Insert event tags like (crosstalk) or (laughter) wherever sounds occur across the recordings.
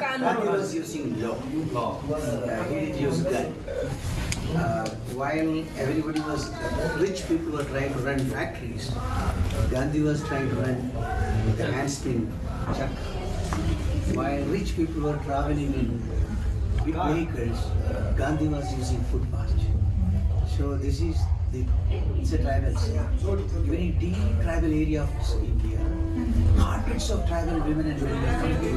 Gandhi was using law. Law. Uh, he did use gun. Uh, while everybody was, rich people were trying to run factories, Gandhi was trying to run the handspin chuck. While rich people were traveling in big vehicles, Gandhi was using footpath. So this is the, it's a tribal, very deep tribal area of India. Hundreds of tribal women and men coming to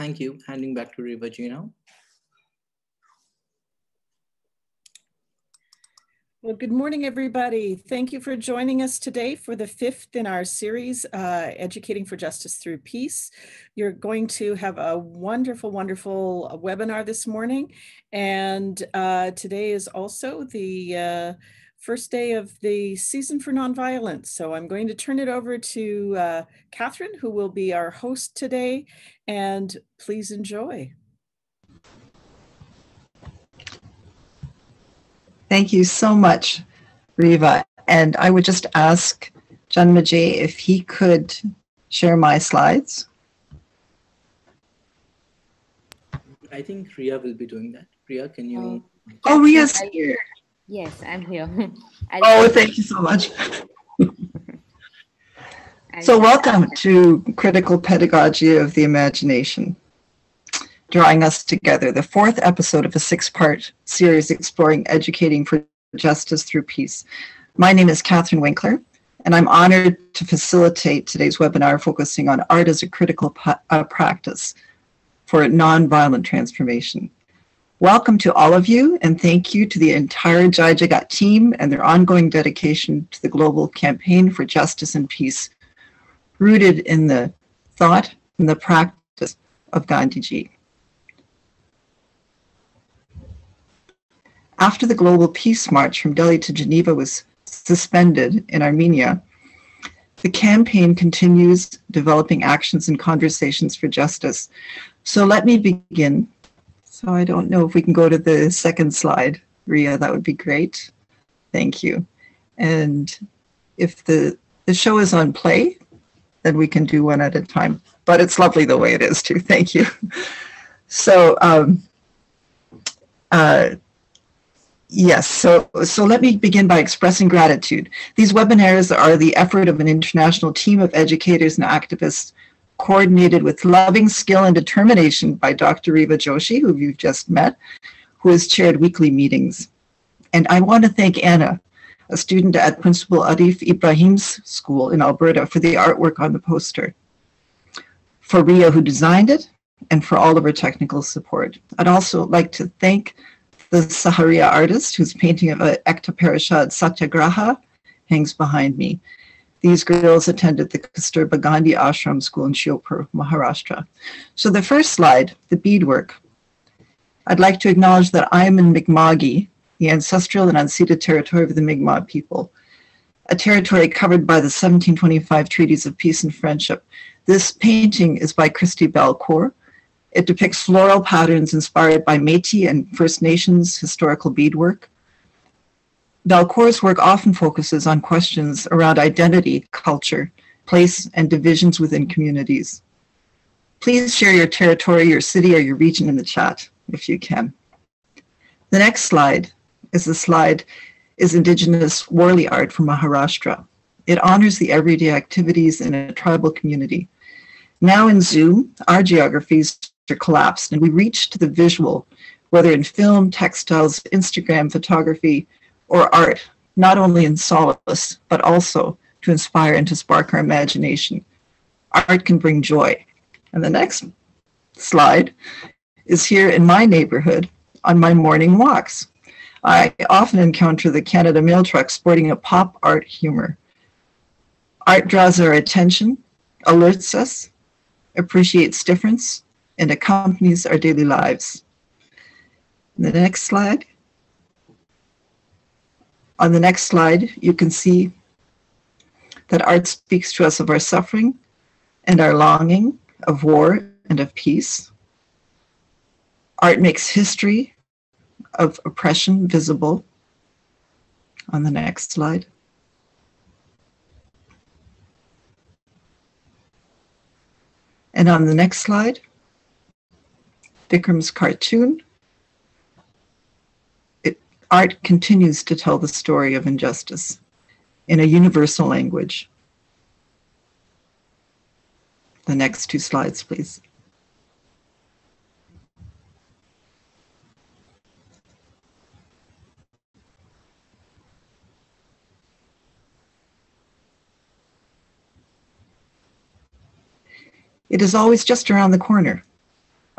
Thank you. Handing back to Rivaji now. Well, good morning, everybody. Thank you for joining us today for the fifth in our series, uh, Educating for Justice Through Peace. You're going to have a wonderful, wonderful webinar this morning. And uh, today is also the uh, first day of the season for nonviolence. So I'm going to turn it over to uh, Kathrin, who will be our host today, and please enjoy. Thank you so much, Riva. And I would just ask Janmejay if he could share my slides. I think Ria will be doing that. Ria, can you? Oh, Ria's here. Yes, I'm here. (laughs) oh, thank you so much. (laughs) so welcome to Critical Pedagogy of the Imagination, drawing us together, the fourth episode of a six-part series exploring educating for justice through peace. My name is Kathrin Winkler, and I'm honored to facilitate today's webinar focusing on art as a critical uh, practice for nonviolent transformation. Welcome to all of you, and thank you to the entire Jai Jagat team and their ongoing dedication to the global campaign for justice and peace, rooted in the thought and the practice of Gandhiji. After the Global Peace March from Delhi to Geneva was suspended in Armenia, the campaign continues developing actions and conversations for justice. So let me begin so I don't know if we can go to the second slide, Ria, that would be great. Thank you. And if the, the show is on play, then we can do one at a time. But it's lovely the way it is too. Thank you. (laughs) So um, uh, Yes, so, so let me begin by expressing gratitude. These webinars are the effort of an international team of educators and activists coordinated with loving skill and determination by Dr. Riva Joshi, who you've just met, who has chaired weekly meetings. And I want to thank Anna, a student at Principal Arif Ibrahim's school in Alberta, for the artwork on the poster, for Ria, who designed it, and for all of her technical support. I'd also like to thank the Saharia artist whose painting of Ekta Parishad Satyagraha hangs behind me. These girls attended the Kasturba Gandhi Ashram School in Sheopur, Maharashtra. So the first slide, the beadwork. I'd like to acknowledge that I am in Mi'kma'ki, the ancestral and unceded territory of the Mi'kmaq people, a territory covered by the 1725 Treaties of Peace and Friendship. This painting is by Christy Belcourt, it depicts floral patterns inspired by Métis and First Nations historical beadwork. Belcourt's work often focuses on questions around identity, culture, place, and divisions within communities. Please share your territory, your city, or your region in the chat if you can. The next slide is a slide is Indigenous Warli art from Maharashtra. It honors the everyday activities in a tribal community. Now in Zoom, our geographies are collapsed and we reach to the visual, whether in film, textiles, Instagram, photography, or art, not only in solace, but also to inspire and to spark our imagination. Art can bring joy. And the next slide is here in my neighborhood on my morning walks. I often encounter the Canada mail truck sporting a pop art humor. Art draws our attention, alerts us, appreciates difference, and accompanies our daily lives. The next slide. On the next slide, you can see that art speaks to us of our suffering and our longing of war and of peace. Art makes history of oppression visible. On the next slide. And on the next slide, Bikram's cartoon, art continues to tell the story of injustice in a universal language. The next two slides, please. It is always just around the corner.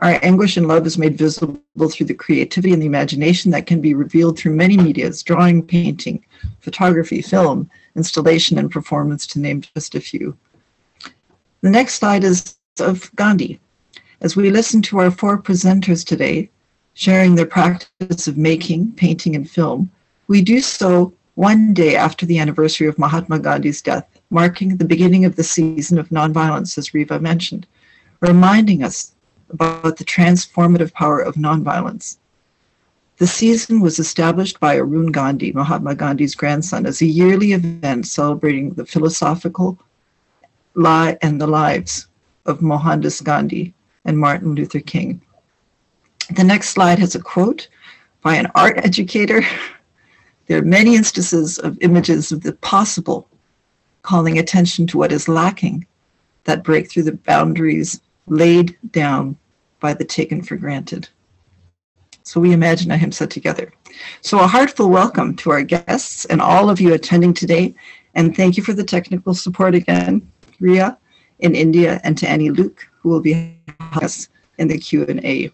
Our anguish and love is made visible through the creativity and the imagination that can be revealed through many medias drawing, painting, photography, film, installation, and performance, to name just a few. The next slide is of Gandhi. As we listen to our four presenters today, sharing their practice of making, painting, and film, we do so one day after the anniversary of Mahatma Gandhi's death, marking the beginning of the season of nonviolence, as Riva mentioned, reminding us about the transformative power of nonviolence. The season was established by Arun Gandhi, Mahatma Gandhi's grandson, as a yearly event celebrating the philosophical lie and the lives of Mohandas Gandhi and Martin Luther King. The next slide has a quote by an art educator. (laughs) There are many instances of images of the possible calling attention to what is lacking that break through the boundaries laid down by the taken for granted. So we imagine him ahimsa together. So a heartful welcome to our guests and all of you attending today. And thank you for the technical support again, Ria in India, and to Annie Luke, who will be us in the Q&A.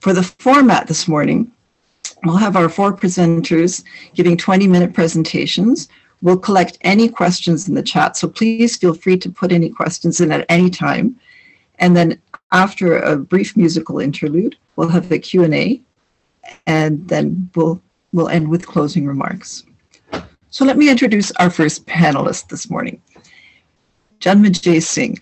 For the format this morning, we'll have our four presenters giving 20-minute presentations. We'll collect any questions in the chat, so please feel free to put any questions in at any time. And then after a brief musical interlude, we'll have a Q&A, and then we'll, we'll end with closing remarks. So let me introduce our first panelist this morning. Janmejay Singh,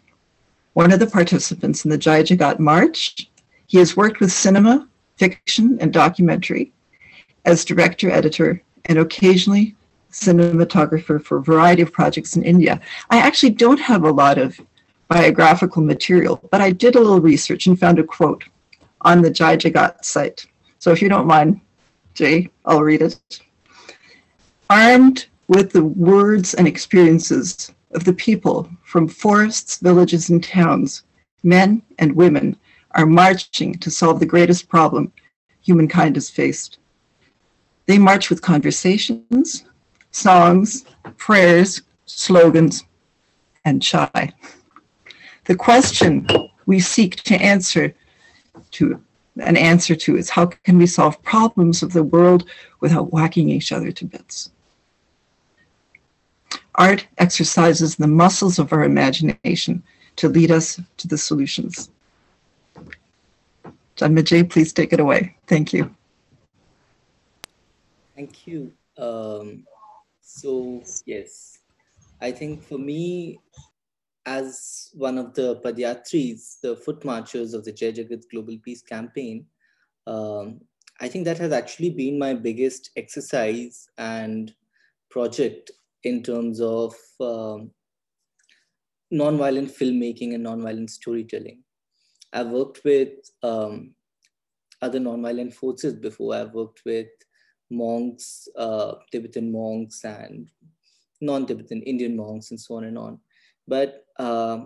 one of the participants in the Jai Jagat March. He has worked with cinema, fiction, and documentary as director, editor, and occasionally cinematographer for a variety of projects in India. I actually don't have a lot of biographical material, but I did a little research and found a quote on the Jai Jagat site. So if you don't mind, Jay, I'll read it. Armed with the words and experiences of the people from forests, villages, and towns, men and women are marching to solve the greatest problem humankind has faced. They march with conversations, songs, prayers, slogans, and chai. The question we seek to answer to an answer to is how can we solve problems of the world without whacking each other to bits? Art exercises the muscles of our imagination to lead us to the solutions. Janmejay, please take it away. Thank you. Thank you. Um, so, yes, I think for me, as one of the Padyatris, the foot marchers of the Jai Jagat Global Peace Campaign, um, I think that has actually been my biggest exercise and project in terms of um, nonviolent filmmaking and nonviolent storytelling. I've worked with um, other nonviolent forces before. I've worked with monks, uh, Tibetan monks, and non-Tibetan Indian monks, and so on and on. But uh,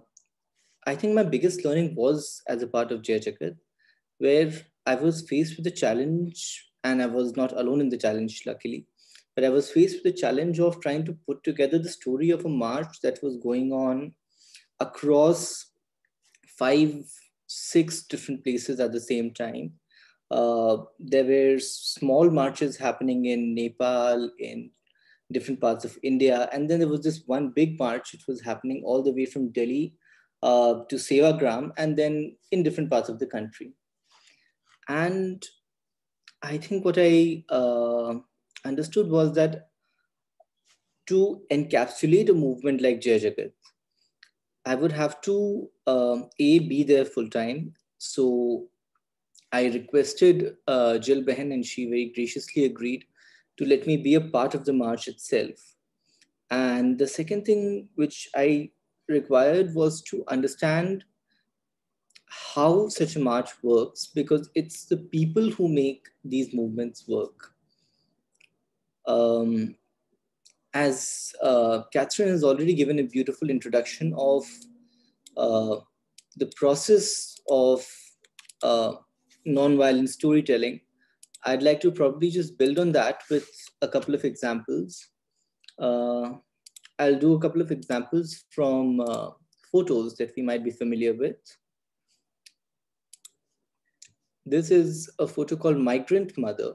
I think my biggest learning was as a part of Jai Jagat, where I was faced with a challenge, and I was not alone in the challenge, luckily. But I was faced with the challenge of trying to put together the story of a march that was going on across five, six different places at the same time. Uh, there were small marches happening in Nepal, in different parts of India. And then there was this one big march which was happening all the way from Delhi uh, to Sevagram and then in different parts of the country. And I think what I uh, understood was that to encapsulate a movement like Jai I would have to um, A, be there full time. So I requested uh, Jill Behan and she very graciously agreed to let me be a part of the march itself. And the second thing which I required was to understand how such a march works because it's the people who make these movements work. Um, as uh, Kathrin has already given a beautiful introduction of uh, the process of uh, nonviolent storytelling, I'd like to probably just build on that with a couple of examples. Uh, I'll do a couple of examples from uh, photos that we might be familiar with. This is a photo called Migrant Mother,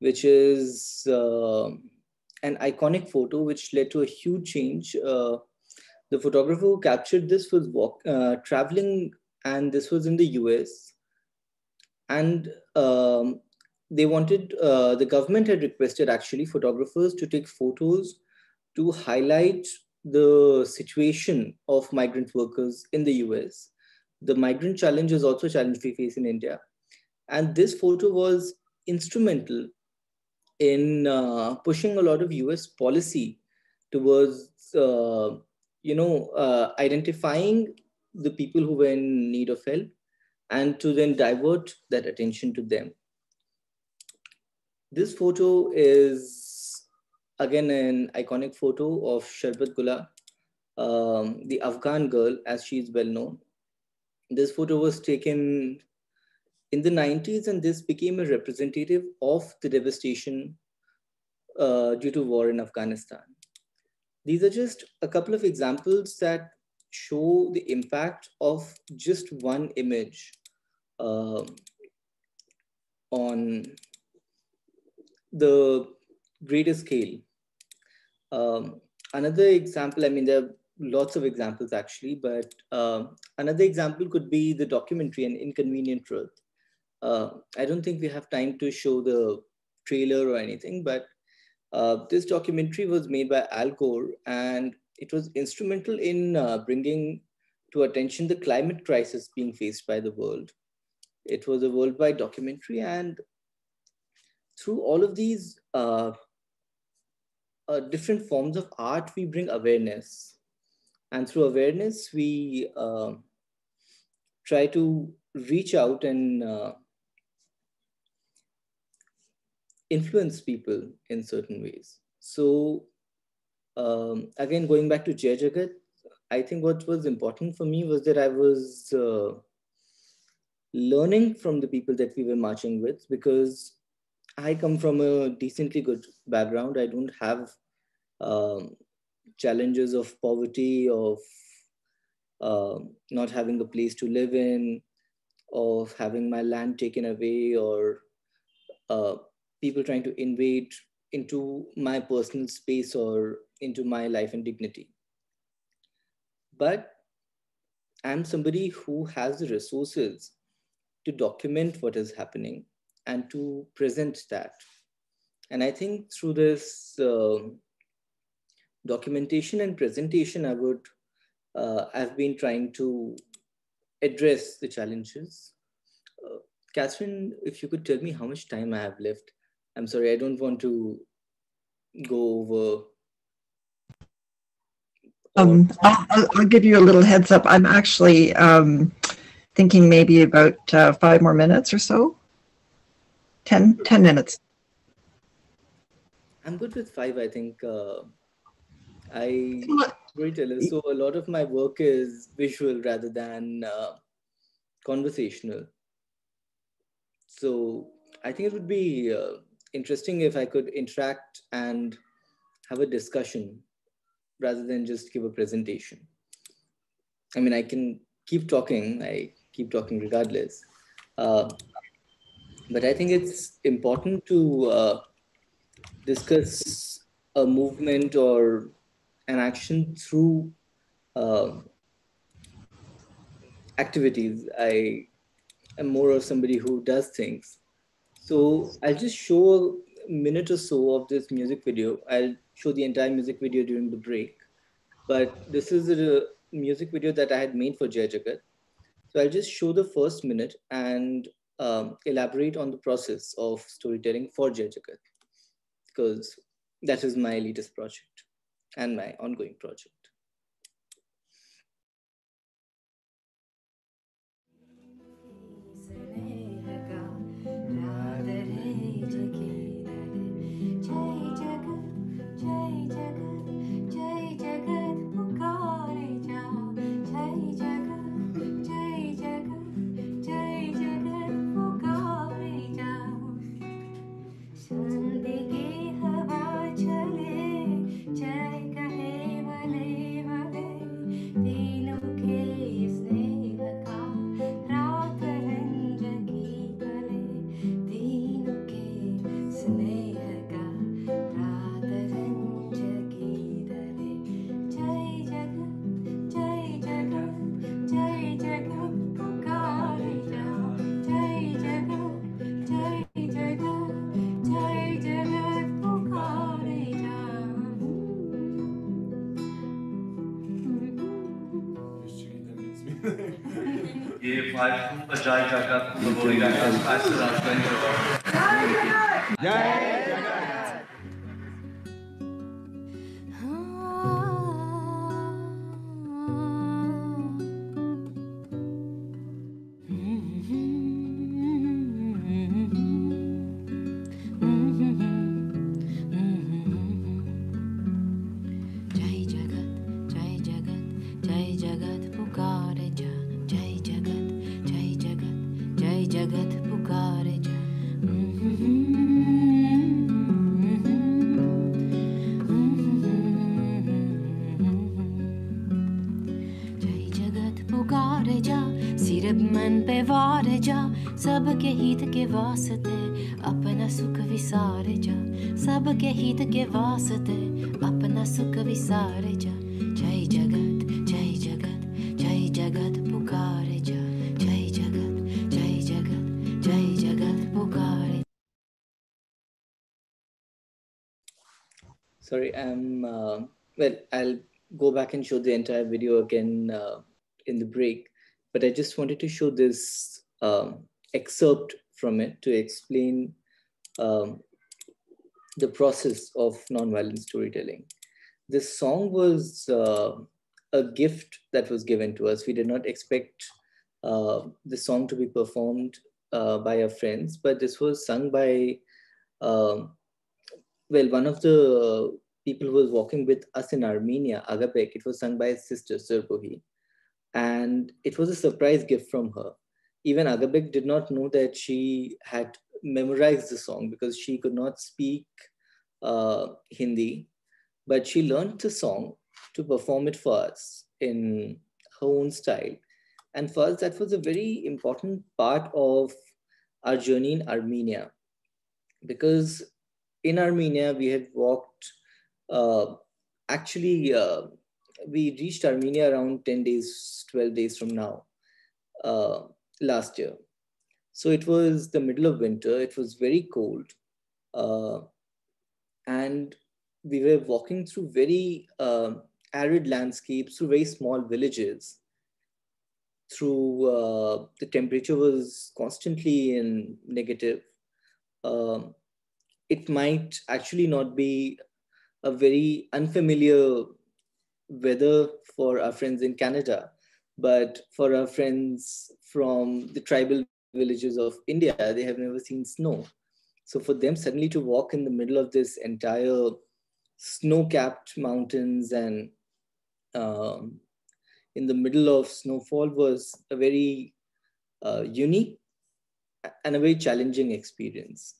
which is uh, an iconic photo which led to a huge change. Uh, the photographer who captured this was walk, uh, traveling, and this was in the US. And um, they wanted, uh, the government had requested actually photographers to take photos to highlight the situation of migrant workers in the US. The migrant challenge is also a challenge we face in India. And this photo was instrumental in uh, pushing a lot of US policy towards, uh, you know, uh, identifying the people who were in need of help and to then divert that attention to them. This photo is again an iconic photo of Sharbat Gula, um, the Afghan girl, as she is well known. This photo was taken in the 90s, and this became a representative of the devastation uh, due to war in Afghanistan. These are just a couple of examples that show the impact of just one image uh, on the greater scale. Um, another example, I mean, there are lots of examples actually, but uh, another example could be the documentary An Inconvenient Truth, uh, I don't think we have time to show the trailer or anything, but uh, this documentary was made by Al Gore and it was instrumental in uh, bringing to attention the climate crisis being faced by the world. It was a worldwide documentary and through all of these uh, uh, different forms of art, we bring awareness. And through awareness, we uh, try to reach out and uh, influence people in certain ways. So um, again, going back to Jai Jagat, I think what was important for me was that I was uh, learning from the people that we were marching with because I come from a decently good background. I don't have um, challenges of poverty, of uh, not having a place to live in, of having my land taken away, or uh, people trying to invade into my personal space or into my life and dignity. But I'm somebody who has the resources to document what is happening and to present that. And I think through this uh, documentation and presentation, I would, uh, I've been trying to address the challenges. Uh, Kathrin, if you could tell me how much time I have left. I'm sorry, I don't want to go over. Um, I'll, I'll, give you a little heads up. I'm actually um, thinking maybe about uh, five more minutes or so. 10, 10 minutes. I'm good with five, I think. Uh, I storyteller, so a lot of my work is visual rather than uh, conversational. So I think it would be uh, interesting if I could interact and have a discussion rather than just give a presentation. I mean, I can keep talking. I keep talking regardless. Uh, but I think it's important to uh, discuss a movement or an action through uh, activities. I am more of somebody who does things. So I'll just show a minute or so of this music video. I'll show the entire music video during the break. But this is a music video that I had made for Jai Jagat. So I'll just show the first minute and um, elaborate on the process of storytelling for Jai Jagat, because that is my latest project and my ongoing project. Jai Jagat, Guru Jai वार जा सब के हित के वास्ते अपना सुख विसार जा। सब के हित के वास्ते अपना सुख विसार जा। जय जगत जय जगत जय जगत पुकार जा। जय जगत जय जगत जय जगत पुकार Sorry, I'm uh, well I go back and show the entire video again uh, in the break. But I just wanted to show this um, excerpt from it to explain um, the process of nonviolent storytelling. This song was uh, a gift that was given to us. We did not expect uh, the song to be performed uh, by our friends, but this was sung by, um, well, one of the people who was walking with us in Armenia, Agabek. It was sung by his sister, Serpohi. And it was a surprise gift from her. Even Agabek did not know that she had memorized the song because she could not speak uh, Hindi, but she learned the song to perform it for us in her own style. And for us, that was a very important part of our journey in Armenia. Because in Armenia, we had walked, uh, actually, uh, we reached Armenia around 10 days, 12 days from now, uh, last year. So it was the middle of winter, it was very cold. Uh, and we were walking through very uh, arid landscapes, through very small villages through uh, the temperature was constantly in negative, um, it might actually not be a very unfamiliar weather for our friends in Canada, but for our friends from the tribal villages of India, they have never seen snow. So for them suddenly to walk in the middle of this entire snow-capped mountains and um, in the middle of snowfall was a very uh, unique and a very challenging experience.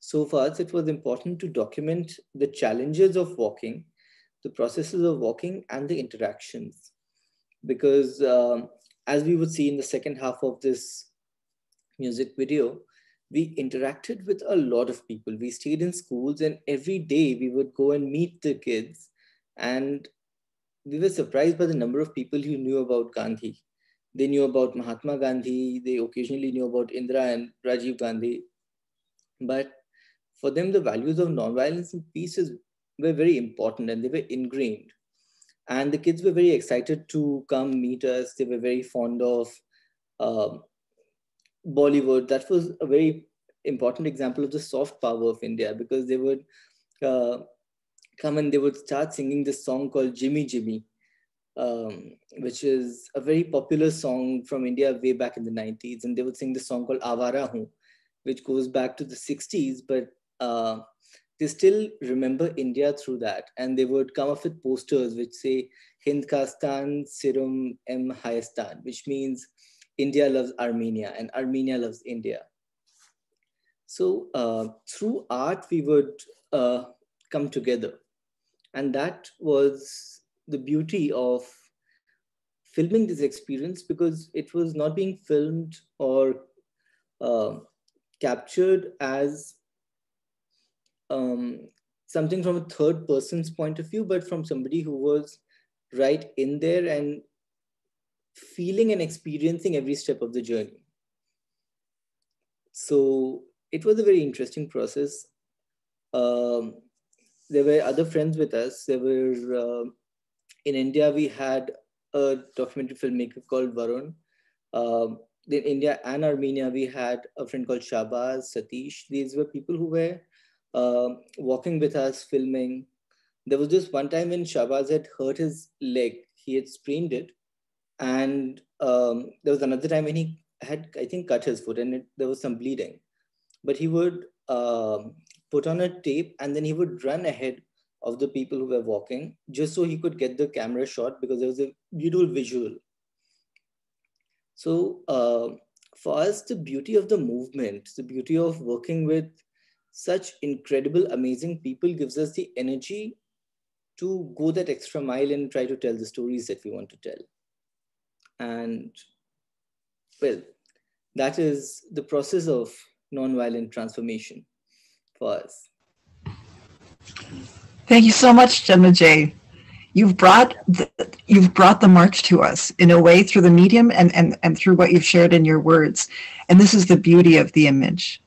So for us, it was important to document the challenges of walking, the processes of walking, and the interactions. Because um, as we would see in the second half of this music video, we interacted with a lot of people. We stayed in schools, and every day we would go and meet the kids and we were surprised by the number of people who knew about Gandhi. They knew about Mahatma Gandhi, they occasionally knew about Indira and Rajiv Gandhi. But for them, the values of nonviolence and peace is, were very important and they were ingrained. And the kids were very excited to come meet us. They were very fond of uh, Bollywood. That was a very important example of the soft power of India because they would uh, come and they would start singing this song called Jimmy Jimmy, um, which is a very popular song from India way back in the 90s. And they would sing this song called Avara Hu, which goes back to the 60s, but uh, they still remember India through that. And they would come up with posters which say Hindkastan Sirum M Hayastan, which means India loves Armenia and Armenia loves India. So uh, through art, we would uh, come together. And that was the beauty of filming this experience because it was not being filmed or uh, captured as um, something from a third person's point of view, but from somebody who was right in there and feeling and experiencing every step of the journey. So it was a very interesting process. Um, there were other friends with us. There were uh, in India we had a documentary filmmaker called Varun. Um, in India and Armenia we had a friend called Shabaz, Satish. These were people who were uh, walking with us, filming. There was just one time when Shabaz had hurt his leg. He had sprained it, and um, there was another time when he had, I think, cut his foot, and it, there was some bleeding. But he would um, put on a tape, and then he would run ahead of the people who were walking just so he could get the camera shot because there was a beautiful visual. So uh, for us, the beauty of the movement, the beauty of working with such incredible, amazing people gives us the energy to go that extra mile and try to tell the stories that we want to tell. And well, that is the process of nonviolent transformation for us. Thank you so much, Janmejay. You've brought the, you've brought the march to us in a way through the medium and, and, and through what you've shared in your words. And this is the beauty of the image.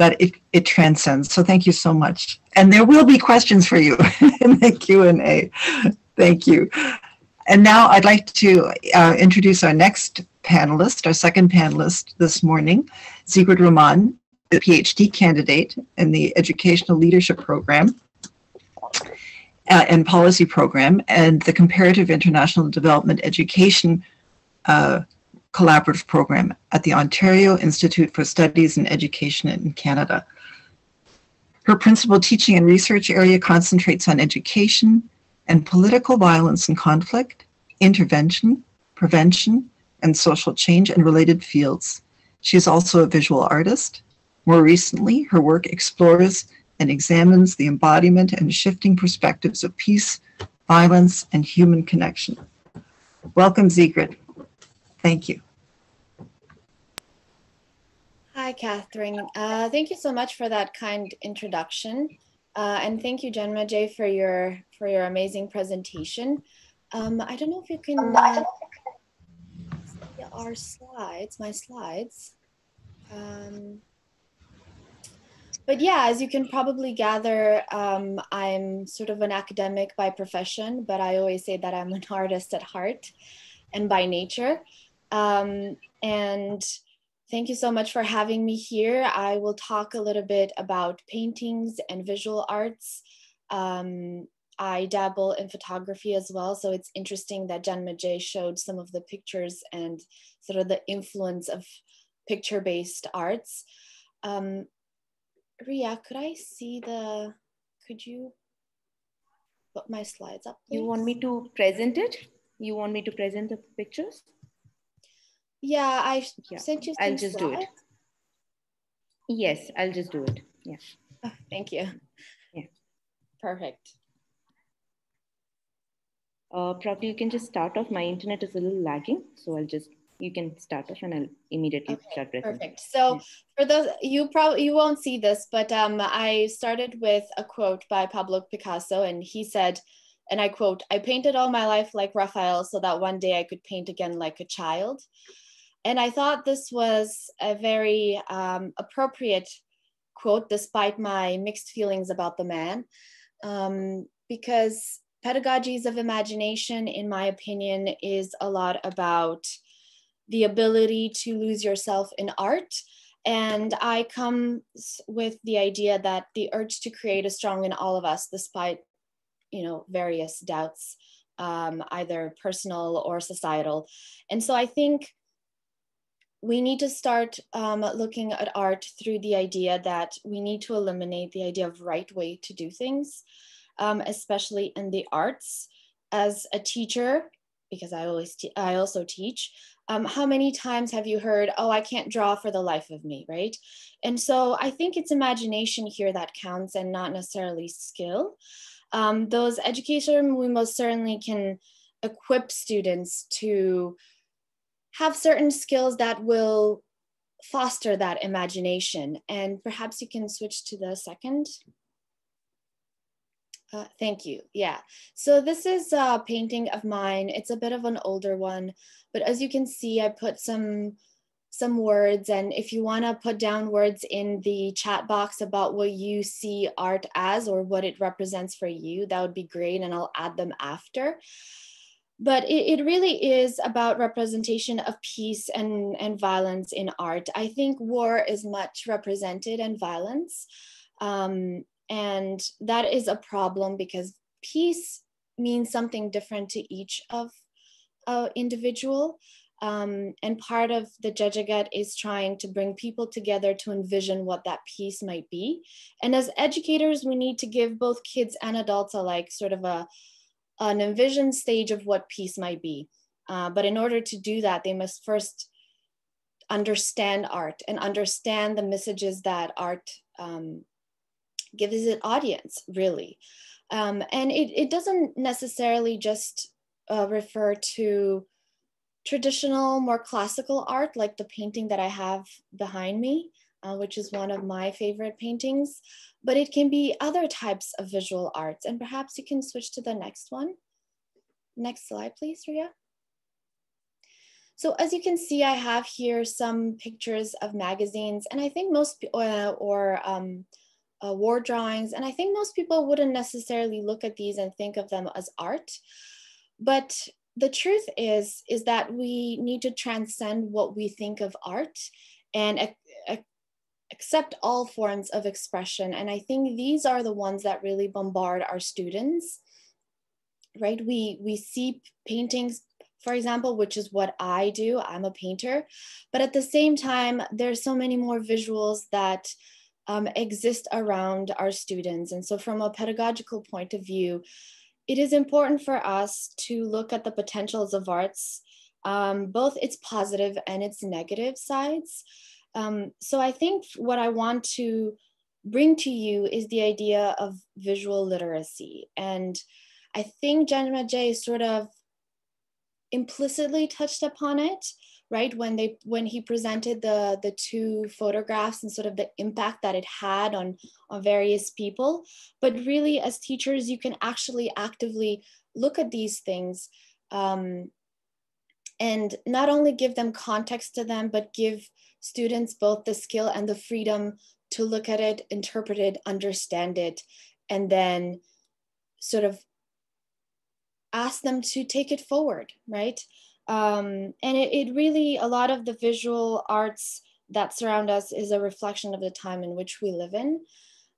That it, it transcends. So thank you so much. And there will be questions for you (laughs) in the Q&A. Thank you. And now I'd like to uh, introduce our next panelist, our second panelist this morning, Sigrid Roman, a PhD candidate in the Educational Leadership Program uh, and Policy Program and the Comparative International Development Education uh, Collaborative Program at the Ontario Institute for Studies in Education in Canada. Her principal teaching and research area concentrates on education and political violence and conflict, intervention, prevention, and social change and related fields. She is also a visual artist. More recently, her work explores and examines the embodiment and shifting perspectives of peace, violence, and human connection. Welcome, Sigrid. Thank you. Hi, Kathrin. Uh, thank you so much for that kind introduction. Uh, and thank you, Janmejay, for your for your amazing presentation. Um, I don't know if you can uh, see our slides, my slides. Um, but yeah, as you can probably gather, um, I'm sort of an academic by profession, but I always say that I'm an (laughs) artist at heart and by nature. Um, and thank you so much for having me here. I will talk a little bit about paintings and visual arts. Um, I dabble in photography as well, so it's interesting that Janmejay showed some of the pictures and sort of the influence of picture-based arts. Um, Ria, could I see the, could you put my slides up, please? You want me to present it? You want me to present the pictures? Yeah, I Yeah, sent you I'll just do it. Yes, I'll just do it. Yeah. Oh, thank you. Yeah. Perfect. Uh, probably you can just start off. My internet is a little lagging, so I'll just you can start off and I'll immediately Okay, start presenting. Perfect. So for those you probably you won't see this, but um, I started with a quote by Pablo Picasso, and he said, and I quote, "I painted all my life like Raphael, so that one day I could paint again like a child." And I thought this was a very um, appropriate quote, despite my mixed feelings about the man, um, because pedagogies of imagination, in my opinion, is a lot about the ability to lose yourself in art. And I come with the idea that the urge to create is strong in all of us, despite, you know, various doubts, um, either personal or societal. And so I think we need to start um, looking at art through the idea that we need to eliminate the idea of right way to do things, um, especially in the arts. As a teacher, because I always I also teach, um, how many times have you heard, "Oh, I can't draw for the life of me," right? And so I think it's imagination here that counts, and not necessarily skill. Um, those education, we most certainly can equip students to have certain skills that will foster that imagination. And perhaps you can switch to the second. Uh, thank you. Yeah. So this is a painting of mine. It's a bit of an older one, but as you can see, I put some some words and if you want to put down words in the chat box about what you see art as or what it represents for you that would be great and i'll add them after but it, it really is about representation of peace and, and violence in art. I think war is much represented in violence. Um, and that is a problem because peace means something different to each of uh, individual. Um, and part of the Jai Jagat is trying to bring people together to envision what that peace might be. And as educators, we need to give both kids and adults alike sort of a, an envisioned stage of what peace might be. Uh, but in order to do that, they must first understand art and understand the messages that art um, gives its audience, really. Um, and it, it doesn't necessarily just uh, refer to traditional, more classical art, like the painting that I have behind me, uh, which is one of my favorite paintings, but it can be other types of visual arts. And perhaps you can switch to the next one. Next slide, please, Ria. So as you can see, I have here some pictures of magazines, and I think most, uh, or um, uh, war drawings, and I think most people wouldn't necessarily look at these and think of them as art. But the truth is, is that we need to transcend what we think of art and accept all forms of expression. And I think these are the ones that really bombard our students, right? We, we see paintings for example, which is what I do. I'm a painter. But at the same time, there's so many more visuals that um, exist around our students. And so from a pedagogical point of view, it is important for us to look at the potentials of arts, um, both its positive and its negative sides. Um, so I think what I want to bring to you is the idea of visual literacy. And I think Janmejay sort of implicitly touched upon it right when they when he presented the the two photographs and sort of the impact that it had on on various people but really as teachers you can actually actively look at these things um, and not only give them context to them but give students both the skill and the freedom to look at it interpret it understand it and then sort of ask them to take it forward, right? Um, and it, it really, a lot of the visual arts that surround us is a reflection of the time in which we live in.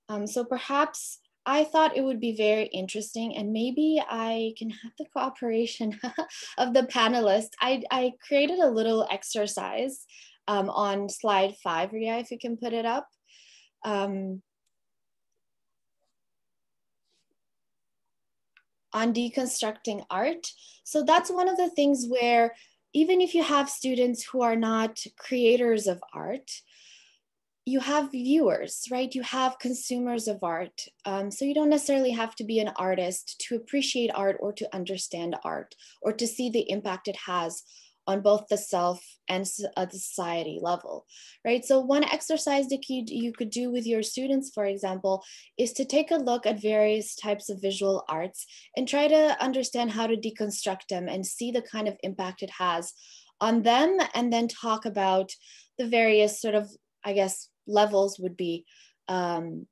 Um, so perhaps I thought it would be very interesting and maybe I can have the cooperation (laughs) of the panelists. I, I created a little exercise um, on slide five, Ria, if you can put it up. Um, on deconstructing art. So that's one of the things where even if you have students who are not creators of art, you have viewers, right? You have consumers of art. Um, so you don't necessarily have to be an artist to appreciate art or to understand art or to see the impact it has on both the self and uh, the society level, right? So one exercise that you, you could do with your students, for example, is to take a look at various types of visual arts and try to understand how to deconstruct them and see the kind of impact it has on them and then talk about the various sort of, I guess, levels would be um,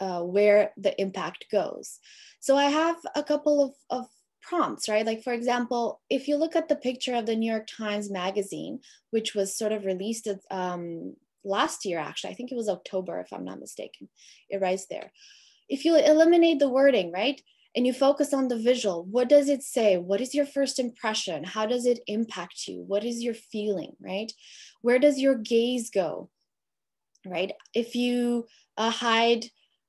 uh, where the impact goes. So I have a couple of, of prompts, right? Like, for example, if you look at the picture of the New York Times Magazine, which was sort of released um, last year, actually, I think it was October, if I'm not mistaken, it writes there. If you eliminate the wording, right? And you focus on the visual, what does it say? What is your first impression? How does it impact you? What is your feeling, right? Where does your gaze go, right? If you uh, hide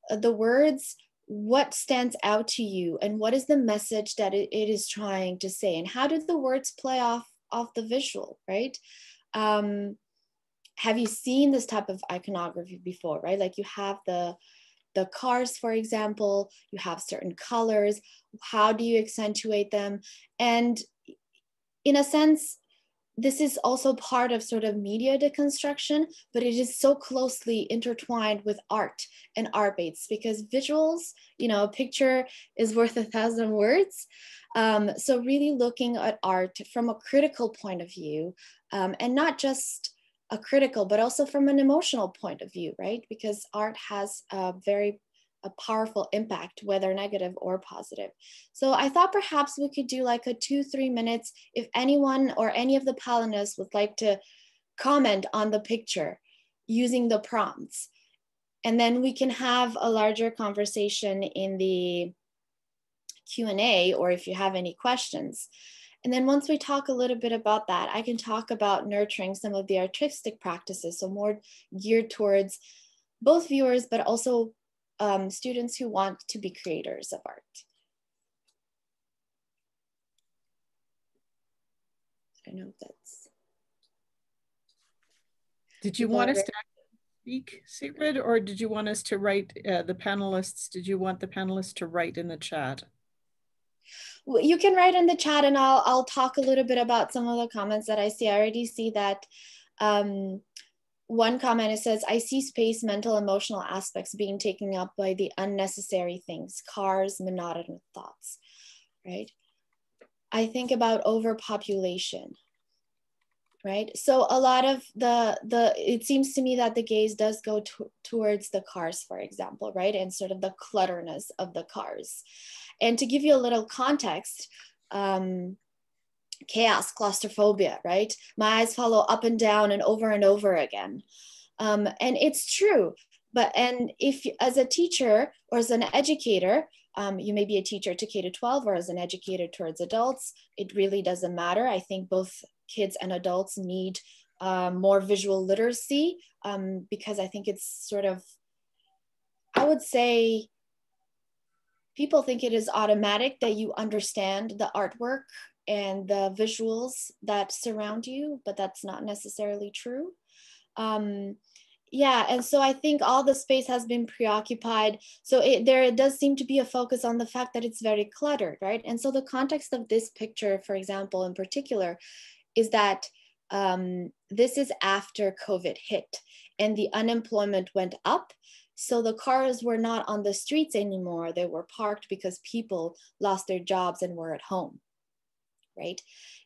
uh, the words, what stands out to you and what is the message that it, it is trying to say? And how do the words play off off the visual right? Um have you seen this type of iconography before right? Like you have the the cars for example you have certain colors how do you accentuate them? And in a sense this is also part of sort of media deconstruction, but it is so closely intertwined with art and art baits because visuals, you know, a picture is worth a thousand words. Um, so really looking at art from a critical point of view um, and not just a critical, but also from an emotional point of view, right? Because art has a very a powerful impact, whether negative or positive. So I thought perhaps we could do like a two, three minutes if anyone or any of the panelists would like to comment on the picture using the prompts. And then we can have a larger conversation in the Q&A or if you have any questions. And then once we talk a little bit about that, I can talk about nurturing some of the artistic practices, so more geared towards both viewers, but also um, students who want to be creators of art. I don't know if that's. Did you want us to speak, Sigrid, or did you want us to write uh, the panelists? Did you want the panelists to write in the chat? Well, you can write in the chat and I'll, I'll talk a little bit about some of the comments that I see. I already see that um, one comment it says i see space mental emotional aspects being taken up by the unnecessary things cars monotonous thoughts right? I think about overpopulation right? So a lot of the the it seems to me that the gaze does go to, towards the cars for example right? And sort of the clutterness of the cars. And to give you a little context um chaos claustrophobia right my eyes follow up and down and over and over again um, and it's true but and if as a teacher or as an educator um, you may be a teacher to K to 12 or as an educator towards adults. It really doesn't matter. I think both kids and adults need um, more visual literacy um, because I think it's sort of, I would say, people think it is automatic that you understand the artwork and the visuals that surround you, but that's not necessarily true. Um, yeah and so i think all the space has been preoccupied. So it, there does seem to be a focus on the fact that it's very cluttered right? And so the context of this picture for example in particular is that um, this is after covid hit and the unemployment went up. So the cars were not on the streets anymore. They were parked because people lost their jobs and were at home right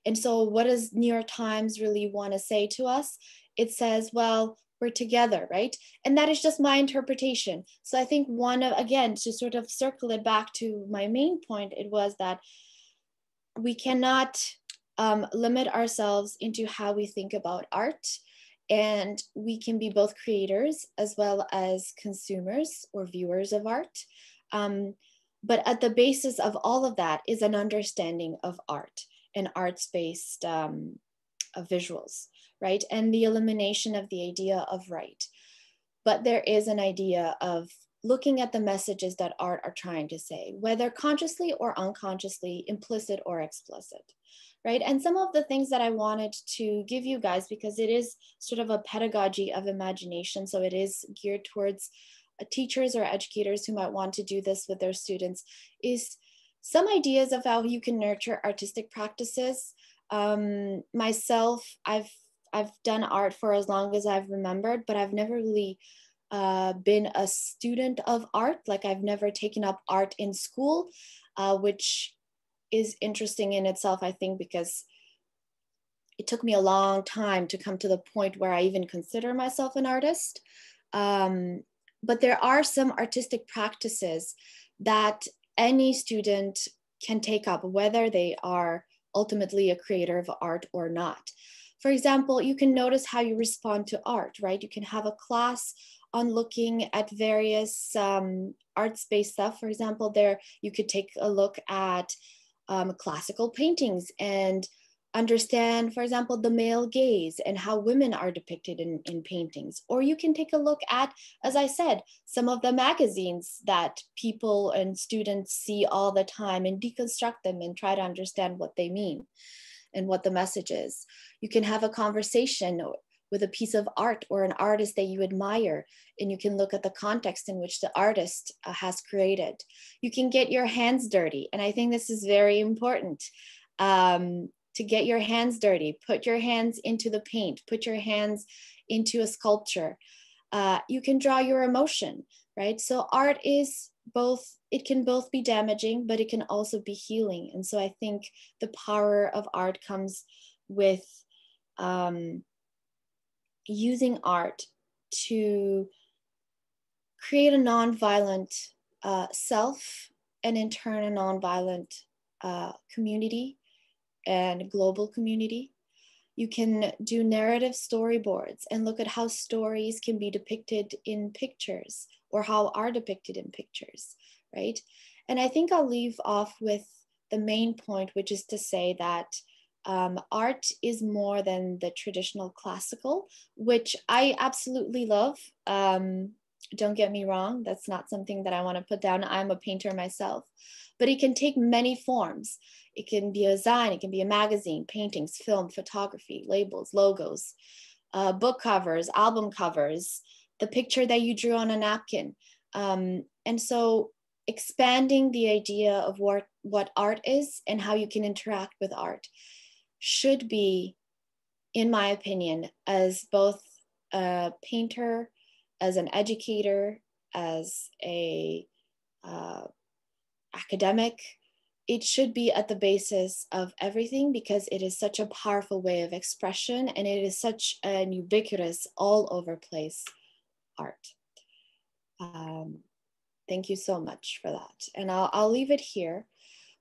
and so what does new york times really want to say to us it says well we're together, right? And that is just my interpretation. So I think one of, again, to sort of circle it back to my main point, it was that we cannot um, limit ourselves into how we think about art. And we can be both creators as well as consumers or viewers of art. Um, but at the basis of all of that is an understanding of art and arts based um, visuals right? And the elimination of the idea of right. But there is an idea of looking at the messages that art are trying to say, whether consciously or unconsciously, implicit or explicit, right? And some of the things that I wanted to give you guys, because it is sort of a pedagogy of imagination, so it is geared towards uh, teachers or educators who might want to do this with their students, is some ideas of how you can nurture artistic practices. Um, myself, I've I've done art for as long as I've remembered, but I've never really uh, been a student of art. Like I've never taken up art in school, uh, which is interesting in itself, I think, because it took me a long time to come to the point where I even consider myself an artist. Um, but there are some artistic practices that any student can take up, whether they are ultimately a creator of art or not. For example, you can notice how you respond to art, right? You can have a class on looking at various um, arts-based stuff. For example, there you could take a look at um, classical paintings and understand, for example, the male gaze and how women are depicted in, in paintings. Or you can take a look at, as I said, some of the magazines that people and students see all the time and deconstruct them and try to understand what they mean and what the message is. You can have a conversation with a piece of art or an artist that you admire, and you can look at the context in which the artist uh, has created. You can get your hands dirty, and I think this is very important. Um, to get your hands dirty, put your hands into the paint, put your hands into a sculpture. Uh, you can draw your emotion, right? So art is both it can both be damaging but it can also be healing and so i think the power of art comes with um, using art to create a nonviolent uh, self and in turn a nonviolent uh, community and global community you can do narrative storyboards and look at how stories can be depicted in pictures or how are depicted in pictures, right? And I think I'll leave off with the main point, which is to say that um, art is more than the traditional classical, which I absolutely love. Um, don't get me wrong, that's not something that I want to put down. I'm a painter myself, but it can take many forms. It can be a design, it can be a magazine, paintings, film, photography, labels, logos, uh, book covers, album covers, the picture that you drew on a napkin. Um, and so expanding the idea of what, what art is and how you can interact with art should be, in my opinion, as both a painter, as an educator, as a uh, academic, it should be at the basis of everything because it is such a powerful way of expression and it is such an ubiquitous, all over place art. Um, thank you so much for that. And I'll, I'll leave it here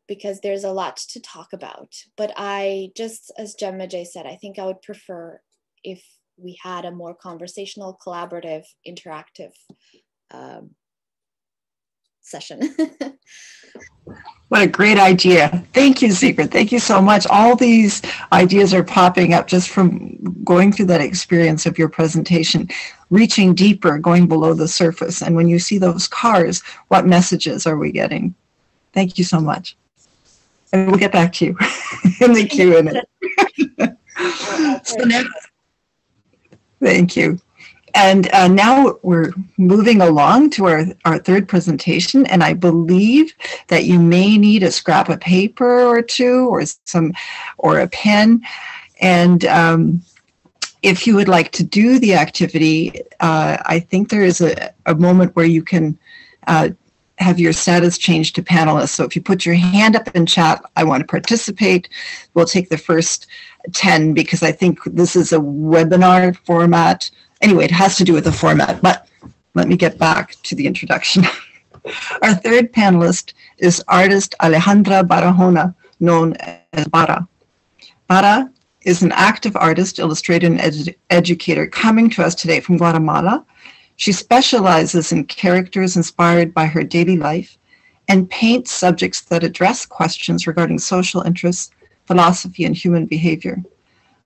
because there's a lot to talk about. But I, just as Janmejay said, I think I would prefer if we had a more conversational, collaborative, interactive um, session. (laughs) What a great idea. Thank you, Sigrid. Thank you so much. All these ideas are popping up just from going through that experience of your presentation, reaching deeper, going below the surface. And when you see those cars, what messages are we getting? Thank you so much. And we'll get back to you (laughs) in the Q&A. (laughs) so now, thank you. And uh, now we're moving along to our, our third presentation, and I believe that you may need a scrap of paper or two, or some, or a pen. And um, if you would like to do the activity, uh, I think there is a, a moment where you can uh, have your status changed to panelist. So if you put your hand up in chat, I want to participate. We'll take the first 10 because I think this is a webinar format Anyway, it has to do with the format, but let me get back to the introduction. (laughs) Our third panelist is artist Alejandra Barahona, known as Bara. Bara is an active artist, illustrator, and edu educator coming to us today from Guatemala. She specializes in characters inspired by her daily life and paints subjects that address questions regarding social interests, philosophy, and human behavior.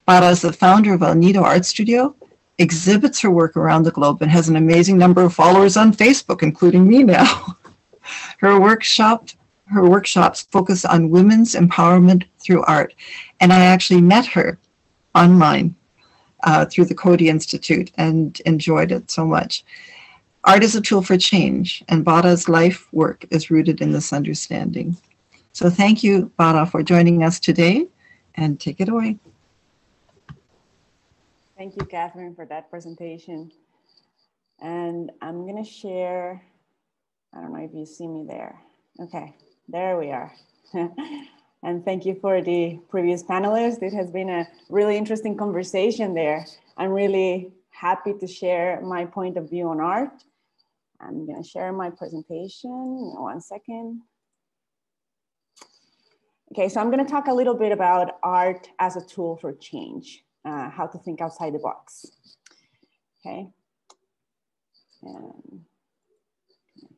Bara is the founder of El Nido Art Studio exhibits her work around the globe and has an amazing number of followers on Facebook, including me now. (laughs) her workshop her workshops focus on women's empowerment through art. And I actually met her online uh, through the Coady Institute and enjoyed it so much. Art is a tool for change, and Bara's life work is rooted in this understanding. So thank you, Bara, for joining us today, and take it away. Thank you, Kathrin, for that presentation. And I'm gonna share, I don't know if you see me there. Okay, there we are. (laughs) and thank you for the previous panelists. It has been a really interesting conversation there. I'm really happy to share my point of view on art. I'm gonna share my presentation, one second. Okay, so I'm gonna talk a little bit about art as a tool for change uh, how to think outside the box. Okay. And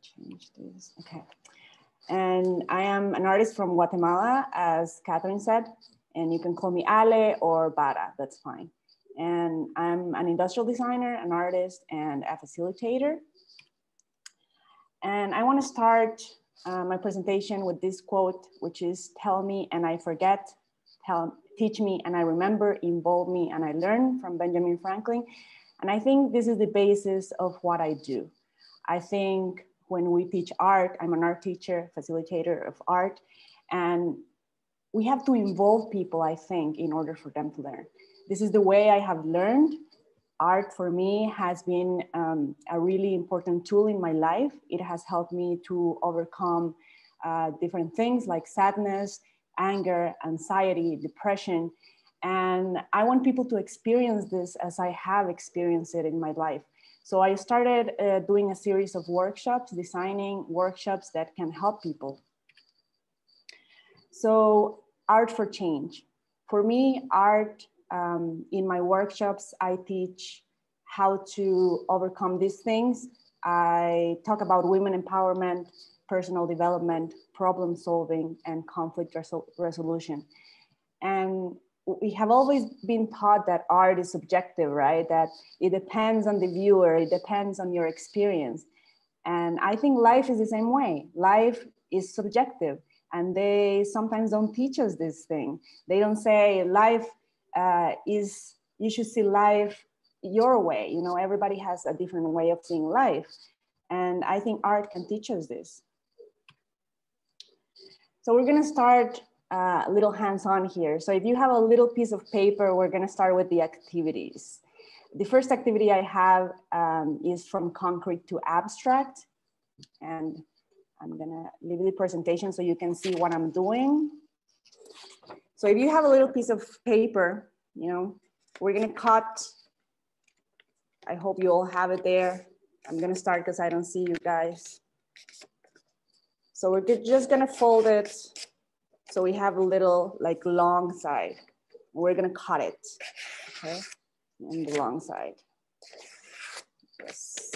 change this. Okay. And I am an artist from Guatemala, as Kathrin said, and you can call me Ale or Bara, that's fine. And I'm an industrial designer, an artist, and a facilitator. And I want to start uh, my presentation with this quote, which is tell me and I forget, tell, teach me and I remember, involve me and I learn from Benjamin Franklin. And I think this is the basis of what I do. I think when we teach art, I'm an art teacher, facilitator of art, and we have to involve people, I think, in order for them to learn. This is the way I have learned. Art for me has been um, a really important tool in my life. It has helped me to overcome uh, different things like sadness, anger, anxiety, depression. And I want people to experience this as I have experienced it in my life. So I started uh, doing a series of workshops, designing workshops that can help people. So art for change. For me, art um, in my workshops, I teach how to overcome these things. I talk about women empowerment, personal development, problem solving, and conflict resol resolution. And we have always been taught that art is subjective, right? That it depends on the viewer, it depends on your experience. And I think life is the same way. Life is subjective, and they sometimes don't teach us this thing. They don't say life uh, is, you should see life your way. You know, everybody has a different way of seeing life. And I think art can teach us this. So we're gonna start uh, a little hands-on here. So if you have a little piece of paper, we're gonna start with the activities. The first activity I have um, is from concrete to abstract. And I'm gonna leave the presentation so you can see what I'm doing. So if you have a little piece of paper, you know, we're gonna cut. I hope you all have it there. I'm gonna start because I don't see you guys. So we're just gonna fold it so we have a little like long side. We're gonna cut it, okay? On the long side. Yes.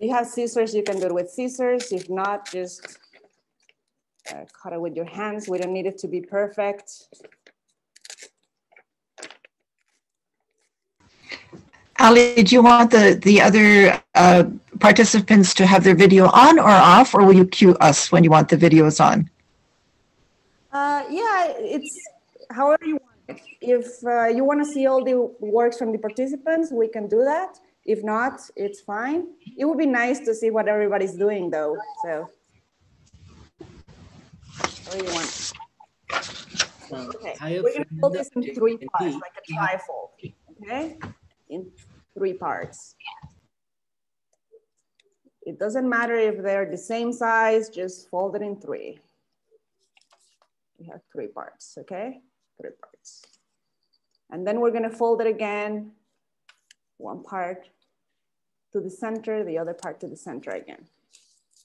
If you have scissors, you can do it with scissors. If not, just uh, cut it with your hands. We don't need it to be perfect. Ale, do you want the, the other uh, participants to have their video on or off, or will you cue us when you want the videos on? Uh, yeah, it's however you want it. If uh, you want to see all the works from the participants, we can do that. If not, it's fine. It would be nice to see what everybody's doing though, so. What do you want? Okay, we're gonna fold this in three parts, like a trifold, okay? In three parts. It doesn't matter if they're the same size, just fold it in three. We have three parts, okay? Three parts. And then we're gonna fold it again, one part to the center, the other part to the center again.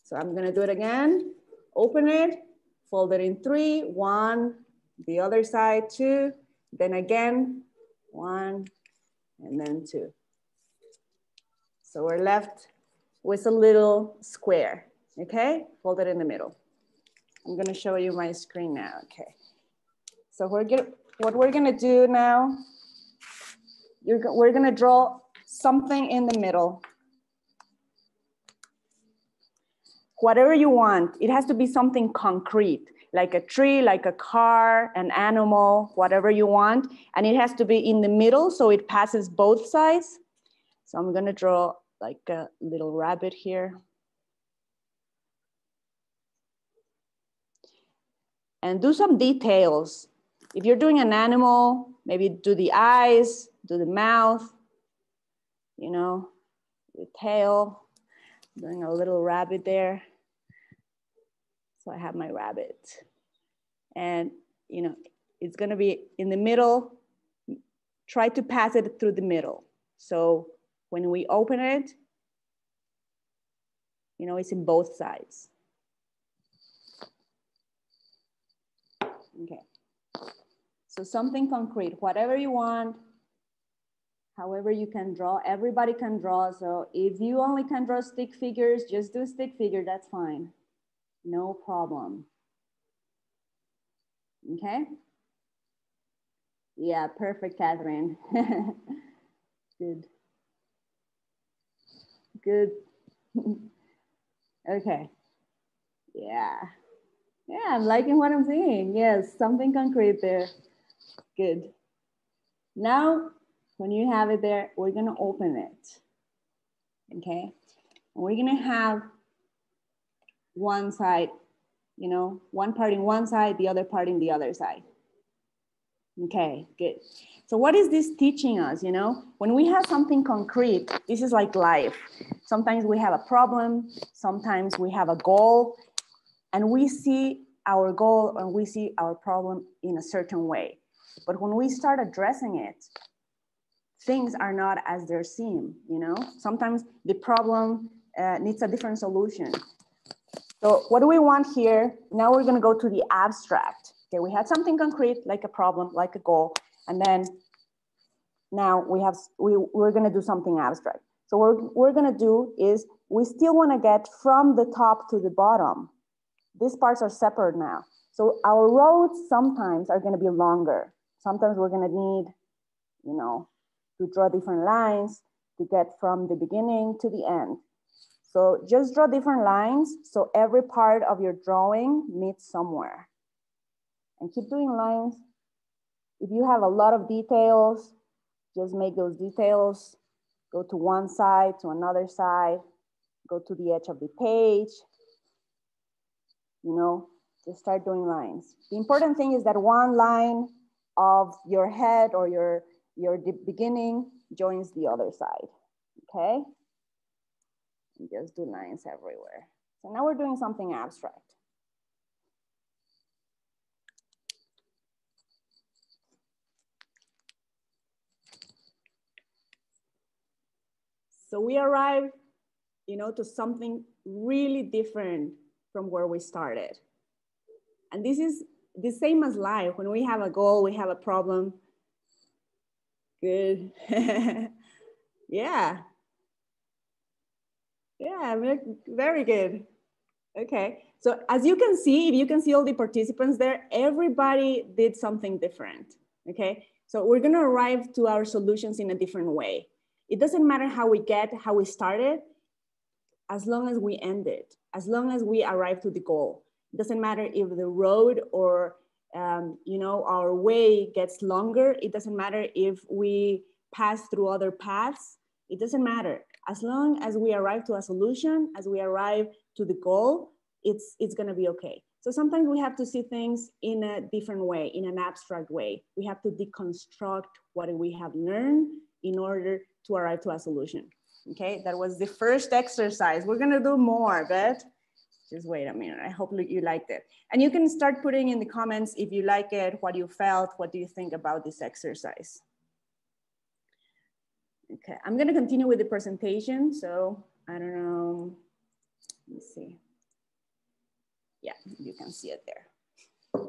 So I'm gonna do it again, open it, fold it in three, one, the other side, two, then again, one, and then two. So we're left with a little square, okay? Fold it in the middle. I'm gonna show you my screen now, okay? So we're gonna, what we're gonna do now, you're, we're gonna draw something in the middle. Whatever you want, it has to be something concrete, like a tree, like a car, an animal, whatever you want. And it has to be in the middle so it passes both sides. So I'm gonna draw like a little rabbit here. And do some details. If you're doing an animal, maybe do the eyes, do the mouth, you know, the tail, doing a little rabbit there. So I have my rabbit. And, you know, it's gonna be in the middle. Try to pass it through the middle. So when we open it, you know, it's in both sides. Okay. So something concrete, whatever you want, however you can draw, everybody can draw. So if you only can draw stick figures, just do stick figure, that's fine. No problem. Okay? Yeah, perfect, Kathrin. (laughs) Good. Good. (laughs) okay. Yeah. Yeah, I'm liking what I'm seeing. Yes, something concrete there. Good. Now, when you have it there, we're gonna open it. Okay? We're gonna have one side, you know, one part in one side, the other part in the other side. Okay, good. So what is this teaching us, you know? When we have something concrete, this is like life. Sometimes we have a problem, sometimes we have a goal, and we see our goal and we see our problem in a certain way. But when we start addressing it, things are not as they seem, you know? Sometimes the problem uh, needs a different solution. So what do we want here? Now we're gonna go to the abstract. Okay, we had something concrete, like a problem, like a goal, and then now we have, we, we're gonna do something abstract. So what we're, gonna do is, we still wanna get from the top to the bottom. These parts are separate now. So our roads sometimes are gonna be longer. Sometimes we're gonna need, you know, to draw different lines to get from the beginning to the end. So just draw different lines so every part of your drawing meets somewhere. And keep doing lines. If you have a lot of details, just make those details go to one side, to another side, go to the edge of the page. You know, just start doing lines. The important thing is that one line of your head or your, your beginning joins the other side, okay? And just do lines everywhere. So now we're doing something abstract. So we arrive, you know, to something really different from where we started. And this is the same as life. When we have a goal, we have a problem. Good. (laughs) yeah. Yeah, very good. Okay. So as you can see, if you can see all the participants there, everybody did something different. Okay. So we're going to arrive to our solutions in a different way. It doesn't matter how we get, how we started, as long as we end it, as long as we arrive to the goal. It doesn't matter if the road or um, you know our way gets longer. It doesn't matter if we pass through other paths. It doesn't matter. As long as we arrive to a solution, as we arrive to the goal, it's, it's gonna be okay. So sometimes we have to see things in a different way, in an abstract way. We have to deconstruct what we have learned in order to arrive to a solution. Okay, that was the first exercise. We're gonna do more, but just wait a minute. I hope you liked it. And you can start putting in the comments if you like it, what you felt, what do you think about this exercise? Okay, I'm gonna continue with the presentation. So I don't know, let me see. Yeah, you can see it there.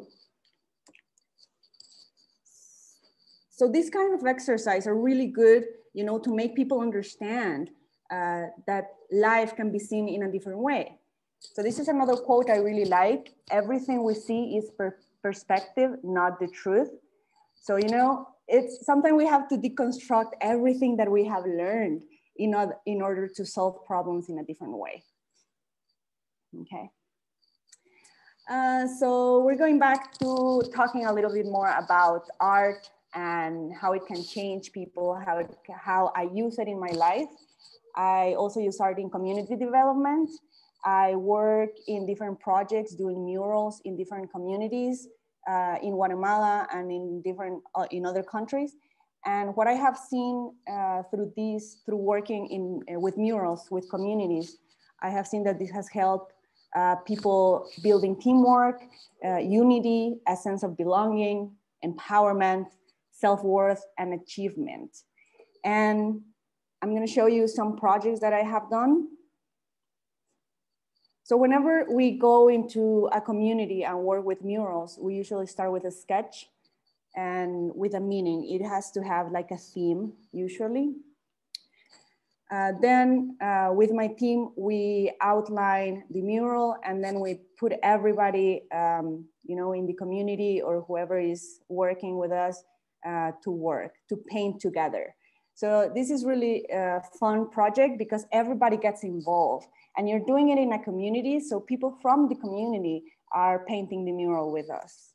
So these kind of exercise are really good, you know, to make people understand uh, that life can be seen in a different way. So this is another quote I really like. Everything we see is per perspective, not the truth. So, you know, it's something we have to deconstruct everything that we have learned in, order, in order to solve problems in a different way. Okay. Uh, so we're going back to talking a little bit more about art and how it can change people, how, it, how I use it in my life. I also use art in community development. I work in different projects doing murals in different communities uh, in Guatemala and in different, uh, in other countries. And what I have seen uh, through these, through working in, uh, with murals, with communities, I have seen that this has helped uh, people building teamwork, unity, a sense of belonging, empowerment, self-worth, and achievement. And I'm gonna show you some projects that I have done. So whenever we go into a community and work with murals, we usually start with a sketch and with a meaning. It has to have like a theme usually. Uh, then uh, with my team, we outline the mural and then we put everybody, um, you know, in the community or whoever is working with us uh, to work, to paint together. So this is really a fun project because everybody gets involved and you're doing it in a community. So people from the community are painting the mural with us.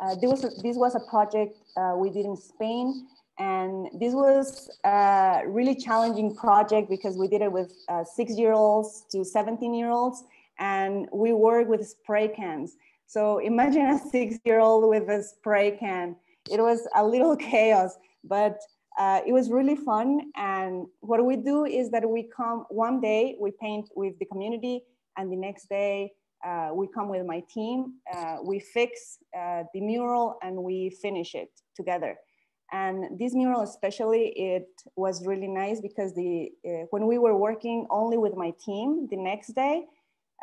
Uh, this, was a, this was a project uh, we did in Spain. And this was a really challenging project because we did it with uh, six year olds to 17 year olds. And we work with spray cans. So imagine a (laughs) six year old with a spray can. It was a little (laughs) chaos, but uh, it was really fun. And what we do is that we come one day, we paint with the community, and the next day uh, we come with my team, uh, we fix uh, the mural and we finish it together. And this mural especially, it was really nice because the uh, when we were working only with my team, the next day,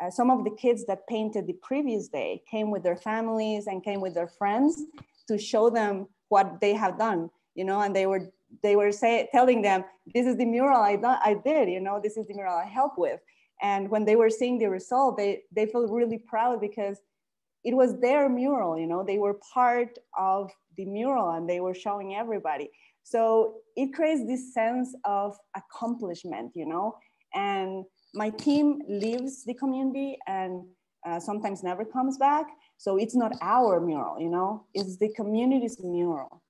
uh, some of the kids that painted the previous day came with their families and came with their friends to show them what they have done, you know, and they were they were say, telling them, this is the mural I, I did, you know, this is the mural I helped with. And when they were seeing the result, they, they felt really proud because it was their mural, you know, they were part of the mural and they were showing everybody. So it creates this sense of accomplishment, you know, and my team leaves the community and uh, sometimes never comes back. So it's not our mural, you know, it's the community's mural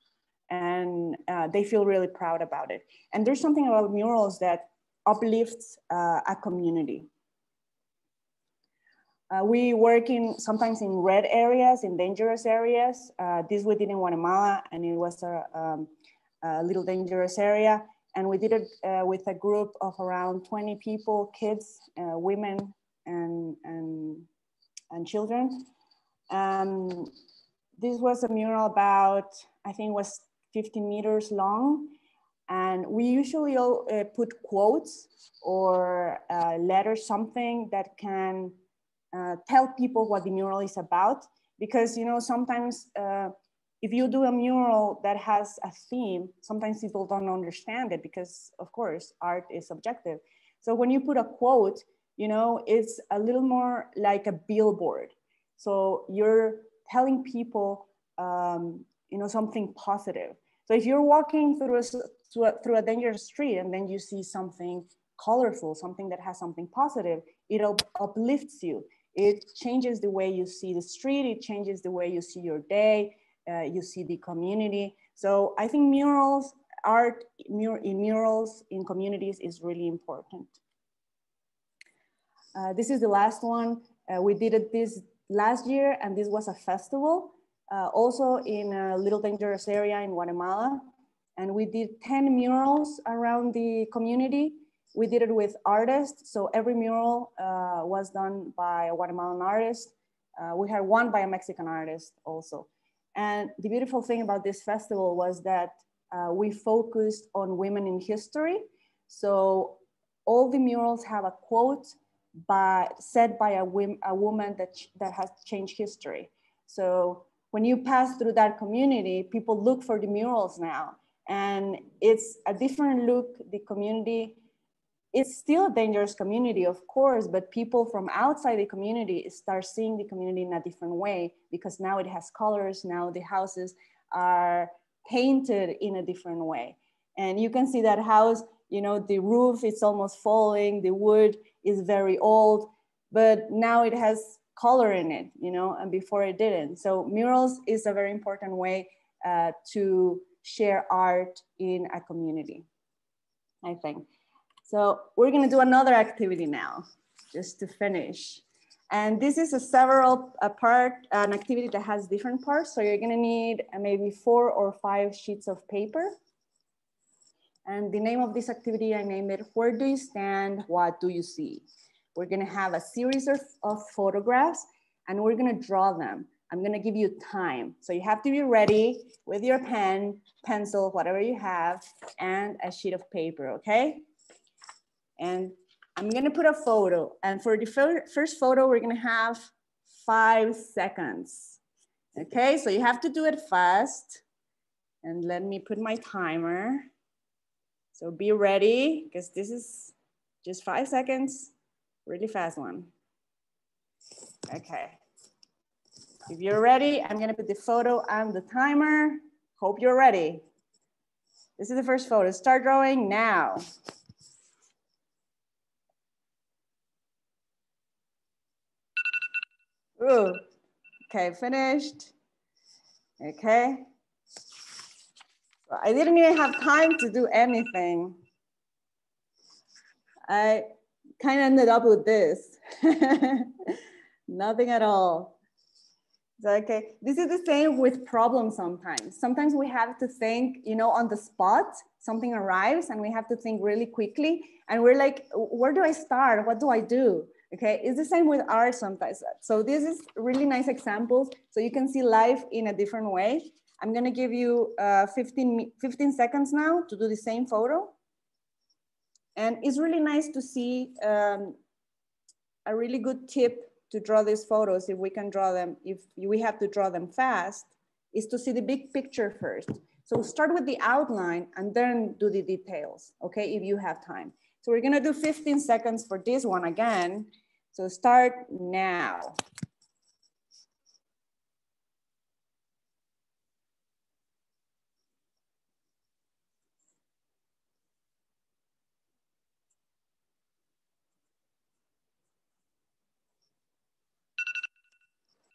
and uh, they feel really proud about it. And there's something about murals that uplifts uh, a community. Uh, we work in sometimes in red areas, in dangerous areas. Uh, this we did in Guatemala, and it was a, um, a, little dangerous area. And we did it uh, with a group of around 20 people, kids, uh, women, and, and, and children. Um, this was a mural about, I think was 15 meters long. And we usually uh, put quotes or uh, letters, something that can uh, tell people what the mural is about. Because, you know, sometimes uh, if you do a mural that has a theme, sometimes people don't understand it because, of course, art is subjective. So when you put a quote, you know, it's a little more like a billboard. So you're telling people, um, you know, something positive. So if you're walking through a, through a, dangerous street and then you see something colorful, something that has something positive, it uplifts you. It changes the way you see the street. It changes the way you see your day. Uh, you see the community. So I think murals, art mur in murals in communities is really important. Uh, this is the last one. Uh, we did it this last year and this was a festival uh, also in a little dangerous area in Guatemala. And we did 10 murals around the community. We did it with artists. So every mural uh, was done by a Guatemalan artist. Uh, we had one by a Mexican artist also. And the beautiful thing about this festival was that uh, we focused on women in history. So all the murals have a quote by, said by a, a woman that, that has changed history. So when you pass through that community, people look for the murals now. And it's a different look. The community, it's still a dangerous community, of course, but people from outside the community start seeing the community in a different way because now it has colors. Now the houses are painted in a different way. And you can see that house, you know, the roof is almost falling, the wood is very old, but now it has color in it, you know, and before it didn't. So murals is a very important way uh, to share art in a community, I think. So we're gonna do another activity now, just to finish. And this is a several a part, an activity that has different parts. So you're gonna need maybe four or five sheets of paper. And the name of this activity, I named it, Where Do You Stand? What Do You See? We're gonna have a series of, of photographs and we're gonna draw them. I'm gonna give you time. So you have to be ready with your pen, pencil, whatever you have, and a sheet of paper, okay? And I'm gonna put a photo. And for the first photo, we're gonna have five seconds. Okay, so you have to do it fast. And let me put my timer. So be ready, because this is just five seconds really fast one. Okay. If you're ready, I'm gonna put the photo and the timer. Hope you're ready. This is the first photo. Start drawing now. Ooh. Okay, finished. Okay. I didn't even have time to do anything. I kind of ended up with this. (laughs) Nothing at all. So, okay, this is the same with problems sometimes. Sometimes we have to think, you know, on the spot, something arrives and we have to think really quickly. And we're like, where do I start? What do I do? Okay, it's the same with art sometimes. So this is really nice examples. So you can see life in a different way. I'm gonna give you uh, 15, 15 seconds now to do the same photo. And it's really nice to see um, a really good tip to draw these photos, if we can draw them, if we have to draw them fast, is to see the big picture first. So start with the outline and then do the details, okay, if you have time. So we're gonna do 15 seconds for this one again. So start now.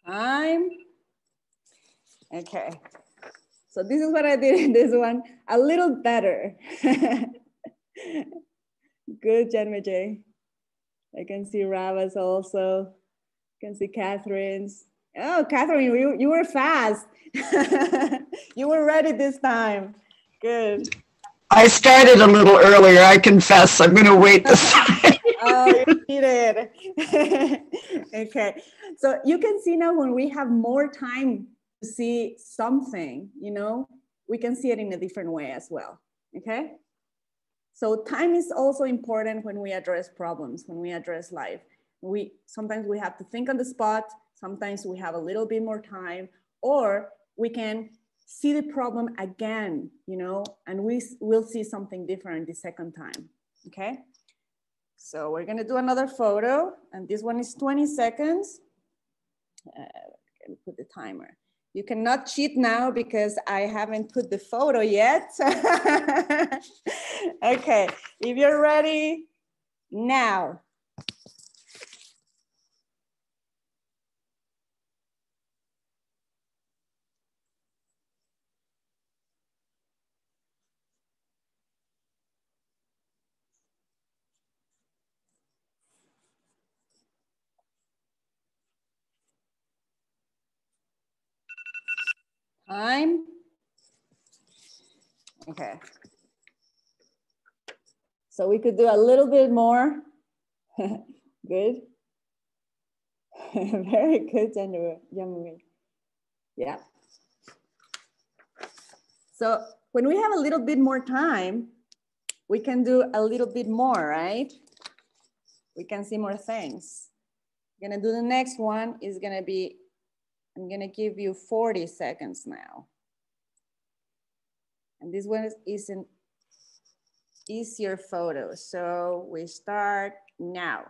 Time. Okay, so this is what I did in this one, a little better. (laughs) Good, Janmejay. I can see Ravas also. I can see Kathrin's. Oh, Catherine, you, you were fast. (laughs) you were ready this time. Good. I started a little earlier, I confess. I'm going to wait this time. (laughs) oh, you (laughs) did. (laughs) okay. So you can see now when we have more time to see something, you know, we can see it in a different way as well. Okay. So time is also important when we address problems, when we address life. We sometimes we have to think on the spot, sometimes we have a little bit more time, or we can see the problem again, you know, and we will see something different the second time. Okay. So we're gonna do another photo, and this one is 20 seconds. Uh, put the timer. You cannot cheat now because I haven't put the photo yet. (laughs) okay, if you're ready, now. Time. Okay. So we could do a little bit more. (laughs) good. (laughs) Very good, Yamumi. Yeah. So when we have a little bit more time, we can do a little bit more, right? We can see more things. Gonna do the next one is gonna be I'm gonna give you 40 seconds now. And this one is an easier photo. So we start now.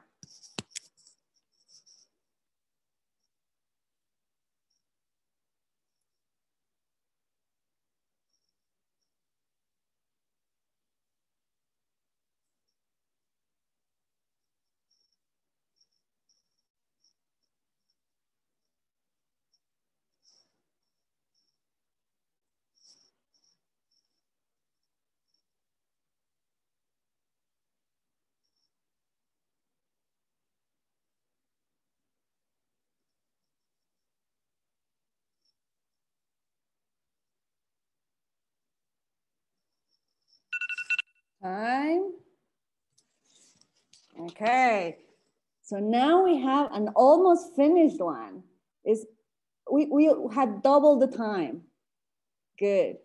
Time. Okay. So now we have an almost finished one. Is we, we had double the time. Good.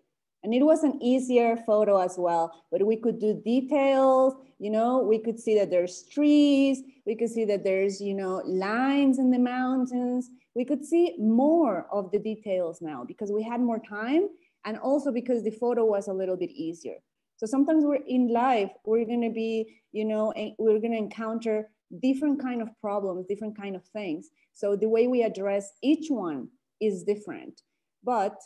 And it was an easier photo as well, but we could do details, you know, we could see that there's trees, we could see that there's, you know, lines in the mountains. We could see more of the details now because we had more time and also because the photo was a little bit easier. So sometimes we're in life, we're gonna be, you know, we're gonna encounter different kind of problems, different kind of things. So the way we address each one is different. But,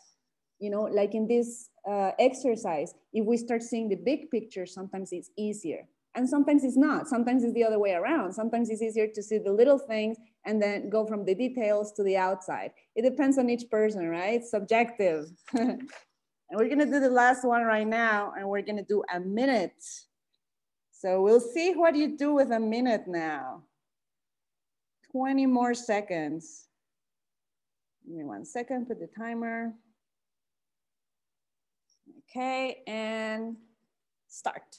you know, like in this uh, exercise, if we start seeing the big picture, sometimes it's easier. And sometimes it's not. Sometimes it's the other way around. Sometimes it's easier to see the little things and then go from the details to the outside. It depends on each person, right? Subjective. (laughs) And we're gonna do the last one right now and we're gonna do a minute. So we'll see what you do with a minute now. 20 more seconds. Give me one second, put the timer. Okay, and start.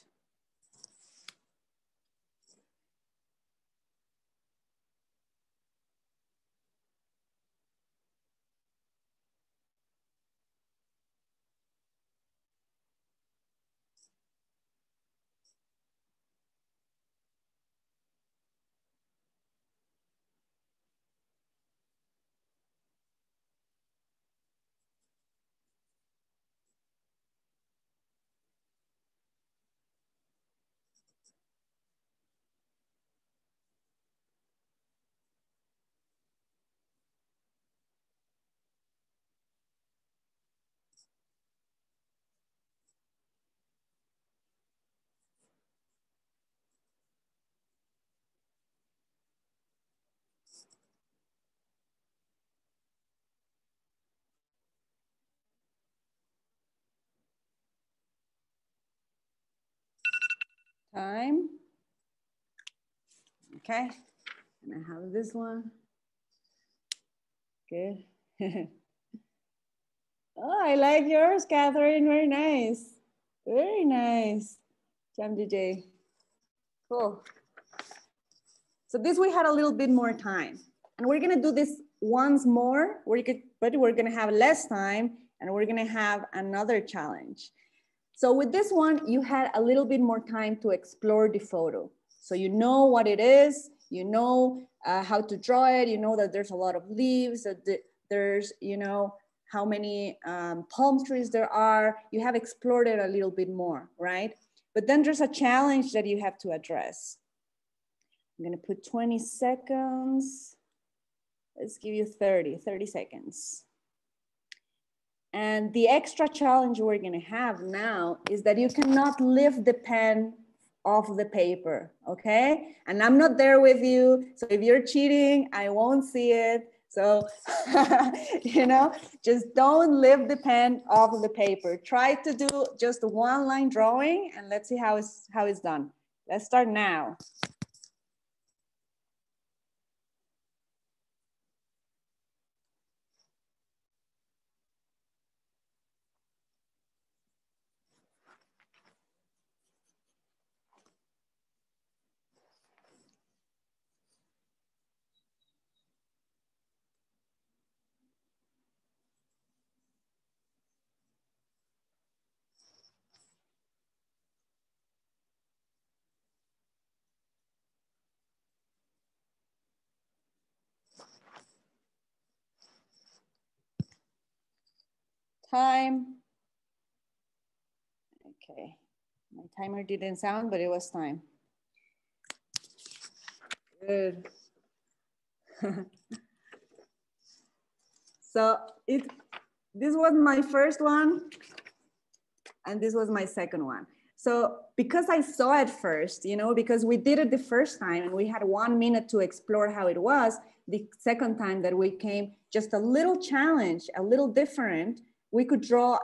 Time. Okay, and I have this one. Good. (laughs) oh, I like yours, Kathrin. Very nice. Very nice. Janmejay. Cool. So this we had a little bit more time. And we're gonna do this once more, we're but we're gonna have less time and we're gonna have another challenge. So with this one, you had a little bit more time to explore the photo. So you know what it is, you know uh, how to draw it, you know that there's a lot of leaves, that the, there's, you know, how many um, palm trees there are. You have explored it a little bit more, right? But then there's a challenge that you have to address. I'm gonna put 20 seconds. Let's give you 30, 30 seconds. And the extra challenge we're gonna have now is that you cannot lift the pen off the paper, okay? And I'm not there with you, so if you're cheating, I won't see it. So, (laughs) you know, just don't lift the pen off the paper. Try to do just one line drawing and let's see how it's, how it's done. Let's start now. Time. Okay, my timer didn't sound, but it was time. Good. (laughs) so it, this was my first one, and this was my second one. So because I saw it first, you know, because we did it the first time and we had one minute to explore how it was, the second time that we came, just a little challenge, a little different, we could draw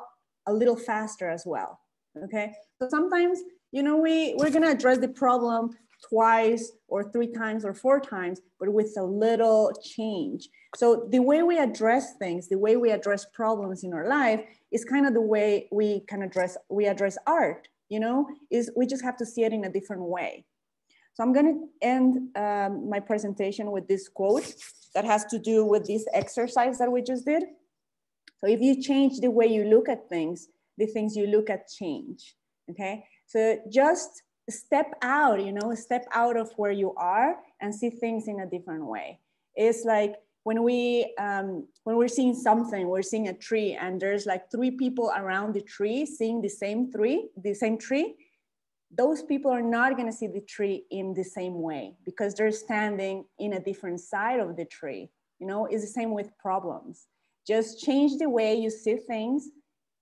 a little faster as well, okay? So sometimes, you know, we, we're gonna address the problem twice or three times or four times, but with a little change. So the way we address things, the way we address problems in our life is kind of the way we can address, we address art, you know, is we just have to see it in a different way. So I'm gonna end um, my presentation with this quote that has to do with this exercise that we just did. So if you change the way you look at things, the things you look at change. Okay. So just step out, you know, step out of where you are and see things in a different way. It's like when we um, when we're seeing something, we're seeing a tree, and there's like three people around the tree seeing the same tree, the same tree. Those people are not going to see the tree in the same way because they're standing in a different side of the tree. You know, it's the same with problems just change the way you see things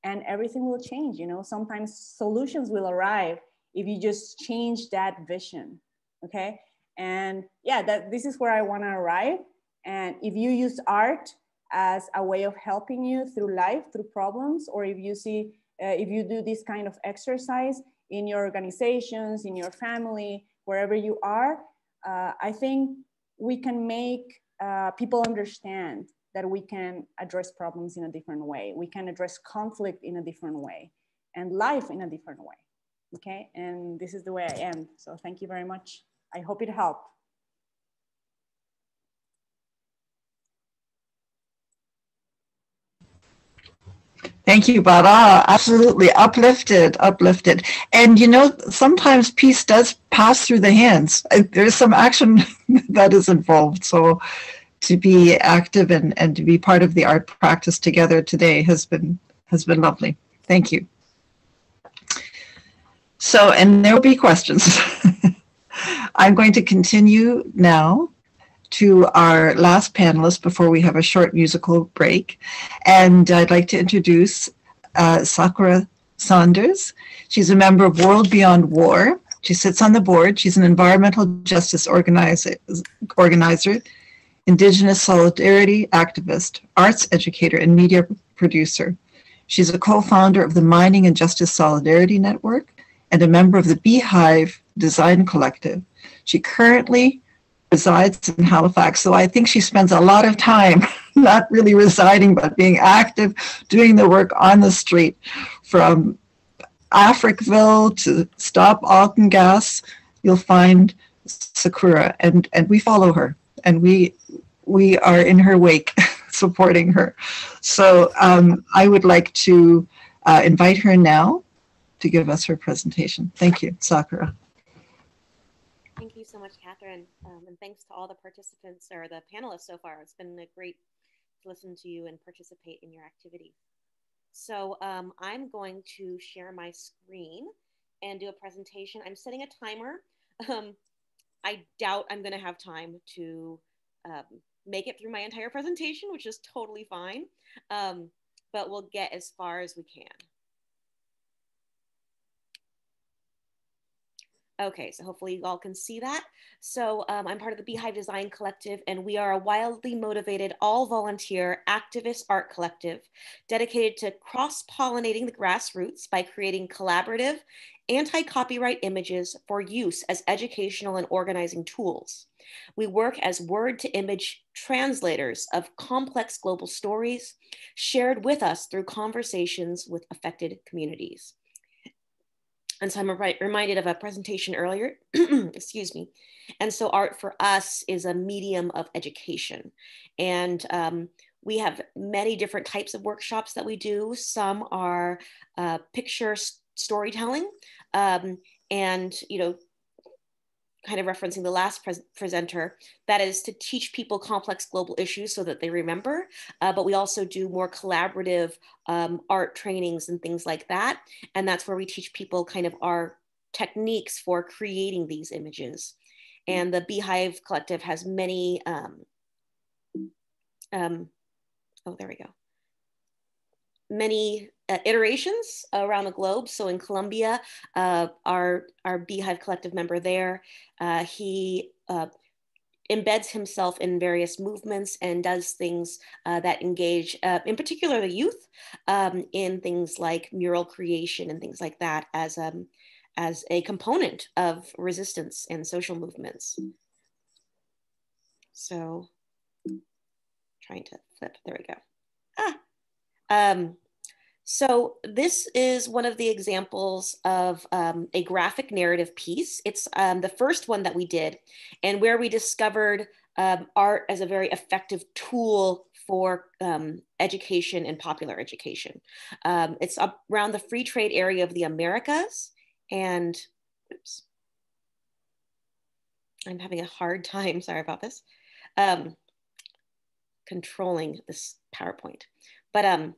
and everything will change you know? Sometimes solutions will arrive if you just change that vision okay? And yeah that this is where i want to arrive. And if you use art as a way of helping you through life through problems or if you see uh, if you do this kind of exercise in your organizations in your family wherever you are uh, i think we can make uh, people understand that we can address problems in a different way. We can address conflict in a different way and life in a different way. Okay, and this is the way I am. So thank you very much. I hope it helped. Thank you, Bara. Absolutely uplifted, uplifted. And you know, sometimes peace does pass through the hands. There's some action (laughs) that is involved. So to be active and, and to be part of the art practice together today has been has been lovely. Thank you. So, and there will be questions. (laughs) I'm going to continue now to our last panelist before we have a short musical break. And I'd like to introduce uh, Sakura Saunders. She's a member of World Beyond War. She sits on the board. She's an environmental justice organizer, organizer Indigenous solidarity activist, arts educator, and media producer. She's a co-founder of the Mining Injustice Solidarity Network and a member of the Beehive Design Collective. She currently resides in Halifax, so I think she spends a lot of time (laughs) not really residing, but being active, doing the work on the street from Africville to stop Alton Gas, you'll find Sakura, and and we follow her, and we we are in her wake, (laughs) supporting her. So um, I would like to uh, invite her now to give us her presentation. Thank you, Sakura. Thank you so much, Kathrin, um, and thanks to all the participants or the panelists so far. It's been a great to listen to you and participate in your activity. So um, I'm going to share my screen and do a presentation. I'm setting a timer. (laughs) Um, I doubt I'm going to have time to um, make it through my entire presentation, which is totally fine, um, but we'll get as far as we can. Okay, so hopefully you all can see that. So um, I'm part of the Beehive Design Collective, and we are a wildly motivated, all volunteer activist art collective dedicated to cross pollinating the grassroots by creating collaborative, anti copyright images for use as educational and organizing tools. We work as word to image translators of complex global stories shared with us through conversations with affected communities. And so I'm reminded of a presentation earlier, (clears throat) excuse me. And so art for us is a medium of education. And um, we have many different types of workshops that we do. Some are uh, picture storytelling um, and, you know, kind of referencing the last pre presenter, that is to teach people complex global issues so that they remember. Uh, but we also do more collaborative um, art trainings and things like that. And that's where we teach people kind of our techniques for creating these images. And the Beehive Collective has many, um, um, oh, there we go many uh, iterations around the globe. So in Colombia, uh, our, our Beehive Collective member there, uh, he uh, embeds himself in various movements and does things uh, that engage, uh, in particular, the youth um, in things like mural creation and things like that as, um, as a component of resistance and social movements. So trying to flip, there we go. Ah, um, so this is one of the examples of um, a graphic narrative piece. It's um, the first one that we did and where we discovered um, art as a very effective tool for um, education and popular education. Um, it's around the free trade area of the Americas and, oops, I'm having a hard time, (laughs) sorry about this, um, controlling this PowerPoint. But um,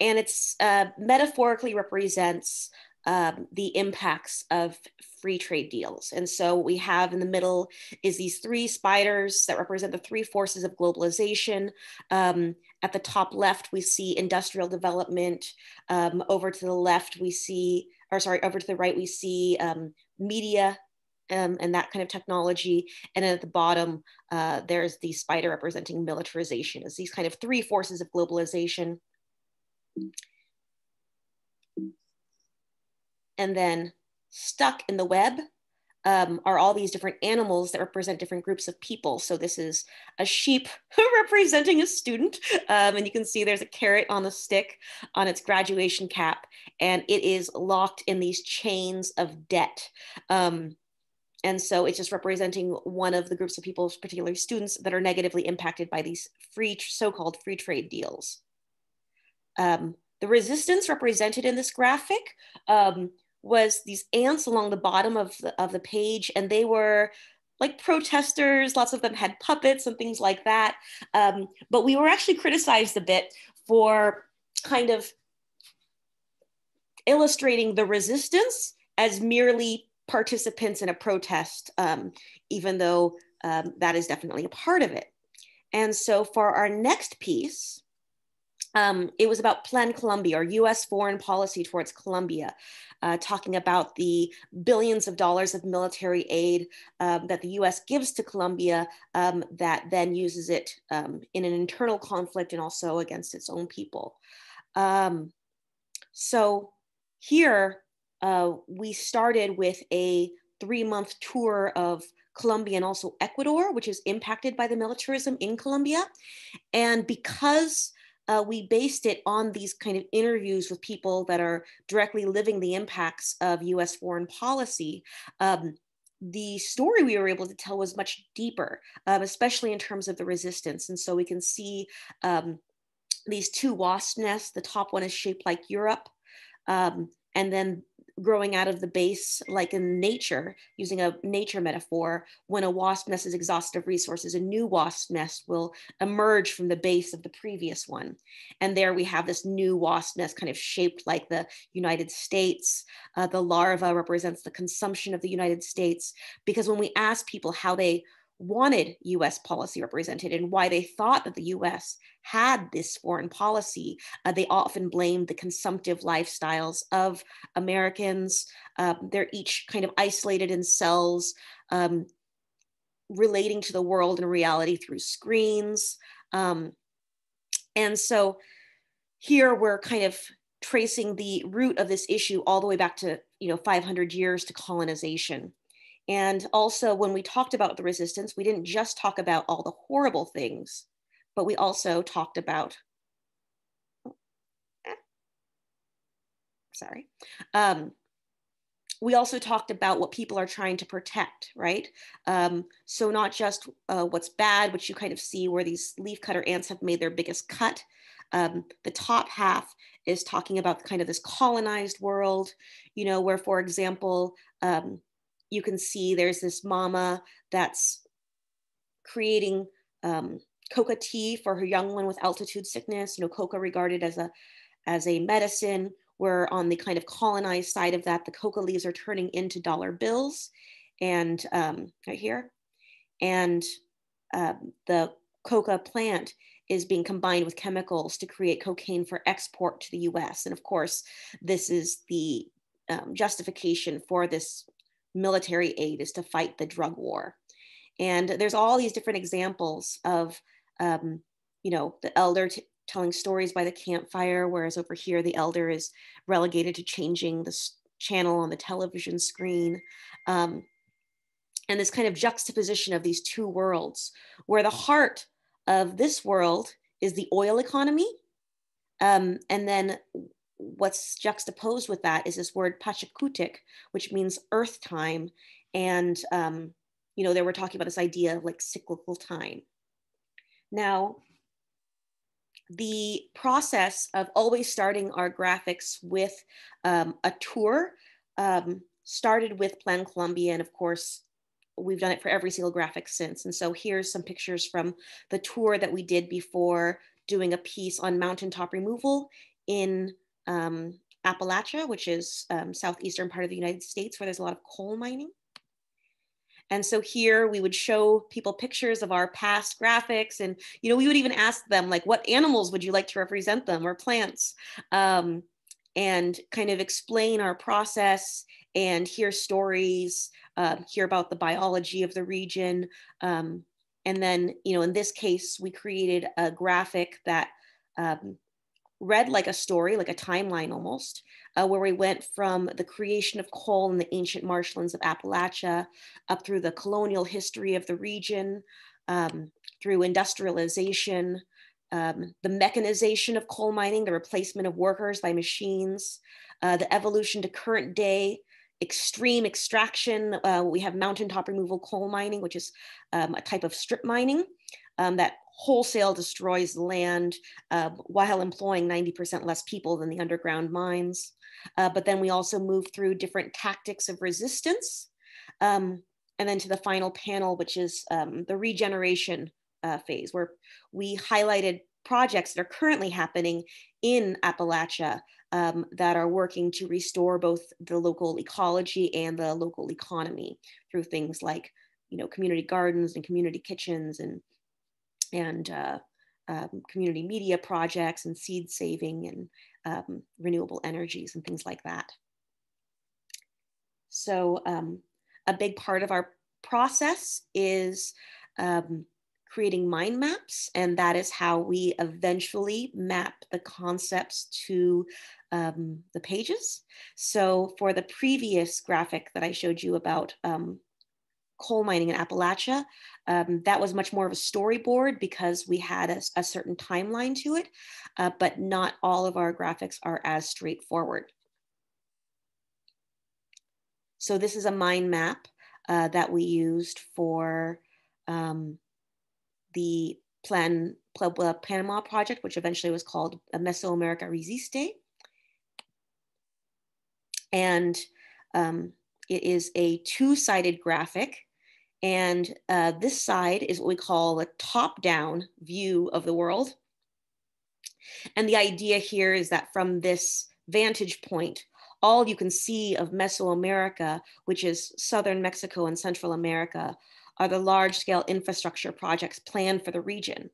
and it's uh, metaphorically represents um, the impacts of free trade deals. And so what we have in the middle is these three spiders that represent the three forces of globalization. Um, at the top left, we see industrial development. Um, over to the left, we see, or sorry, over to the right, we see um, media um, and that kind of technology. And at the bottom, uh, there's the spider representing militarization as these kind of three forces of globalization. And then stuck in the web um, are all these different animals that represent different groups of people. So this is a sheep (laughs) representing a student. Um, and you can see there's a carrot on the stick on its graduation cap, and it is locked in these chains of debt. Um, and so it's just representing one of the groups of people, particularly students, that are negatively impacted by these free, so-called free trade deals. Um, the resistance represented in this graphic um, was these ants along the bottom of the, of the page, and they were like protesters. Lots of them had puppets and things like that. Um, but we were actually criticized a bit for kind of illustrating the resistance as merely participants in a protest, um, even though um, that is definitely a part of it. And so for our next piece, um, it was about Plan Colombia or US foreign policy towards Colombia, uh, talking about the billions of dollars of military aid um, that the US gives to Colombia um, that then uses it um, in an internal conflict and also against its own people. Um, so here uh, we started with a three month tour of Colombia and also Ecuador, which is impacted by the militarism in Colombia. And because uh, we based it on these kind of interviews with people that are directly living the impacts of US foreign policy. Um, the story we were able to tell was much deeper, um, especially in terms of the resistance. And so we can see um, these two wasp nests. The top one is shaped like Europe. Um, and then growing out of the base, like in nature, using a nature metaphor, when a wasp nest is exhausted of resources, a new wasp nest will emerge from the base of the previous one. And there we have this new wasp nest kind of shaped like the United States. Uh, the larva represents the consumption of the United States. Because when we ask people how they wanted US policy represented and why they thought that the US had this foreign policy. Uh, they often blamed the consumptive lifestyles of Americans. Um, they're each kind of isolated in cells, um, relating to the world and reality through screens. Um, and so here we're kind of tracing the root of this issue all the way back to you know 500 years to colonization and also, when we talked about the resistance, we didn't just talk about all the horrible things, but we also talked about, eh, sorry, um, we also talked about what people are trying to protect, right? Um, so not just uh, what's bad, which you kind of see where these leafcutter ants have made their biggest cut. Um, the top half is talking about kind of this colonized world, you know, where, for example, um, you can see there's this mama that's creating um, coca tea for her young one with altitude sickness. You know, coca regarded as a as a medicine. We're on the kind of colonized side of that, the coca leaves are turning into dollar bills, and um, right here, and um, the coca plant is being combined with chemicals to create cocaine for export to the U.S. And of course, this is the um, justification for this military aid is to fight the drug war. And there's all these different examples of, um, you know, the elder t- telling stories by the campfire, whereas over here the elder is relegated to changing the s- channel on the television screen. Um, and this kind of juxtaposition of these two worlds, where the heart of this world is the oil economy. Um, and then what's juxtaposed with that is this word Pachakutik, which means earth time. And, um, you know, they were talking about this idea of like cyclical time. Now, the process of always starting our graphics with um, a tour um, started with Plan Colombia. And of course, we've done it for every single graphic since. And so here's some pictures from the tour that we did before doing a piece on mountaintop removal in um, Appalachia, which is um, southeastern part of the United States where there's a lot of coal mining. And so here we would show people pictures of our past graphics. And, you know, we would even ask them like, what animals would you like to represent them or plants? Um, and kind of explain our process and hear stories, uh, hear about the biology of the region. Um, and then, you know, in this case, we created a graphic that um, read like a story, like a timeline almost, uh, where we went from the creation of coal in the ancient marshlands of Appalachia up through the colonial history of the region, um, through industrialization, um, the mechanization of coal mining, the replacement of workers by machines, uh, the evolution to current day extreme extraction. Uh, we have mountaintop removal coal mining, which is um, a type of strip mining um, that wholesale destroys land uh, while employing 90% less people than the underground mines. Uh, but then we also move through different tactics of resistance. Um, and then to the final panel, which is um, the regeneration uh, phase, where we highlighted projects that are currently happening in Appalachia um, that are working to restore both the local ecology and the local economy through things like, you know, community gardens and community kitchens and and uh, um, community media projects and seed saving and um, renewable energies and things like that. So um, a big part of our process is um, creating mind maps, and that is how we eventually map the concepts to um, the pages. So for the previous graphic that I showed you about um, coal mining in Appalachia, Um, that was much more of a storyboard because we had a, a certain timeline to it, uh, but not all of our graphics are as straightforward. So this is a mind map uh, that we used for um, the Plan Puebla Panama project, which eventually was called Mesoamerica Resiste. And um, it is a two-sided graphic. And uh, this side is what we call a top-down view of the world. And the idea here is that from this vantage point, all you can see of Mesoamerica, which is Southern Mexico and Central America, are the large scale infrastructure projects planned for the region.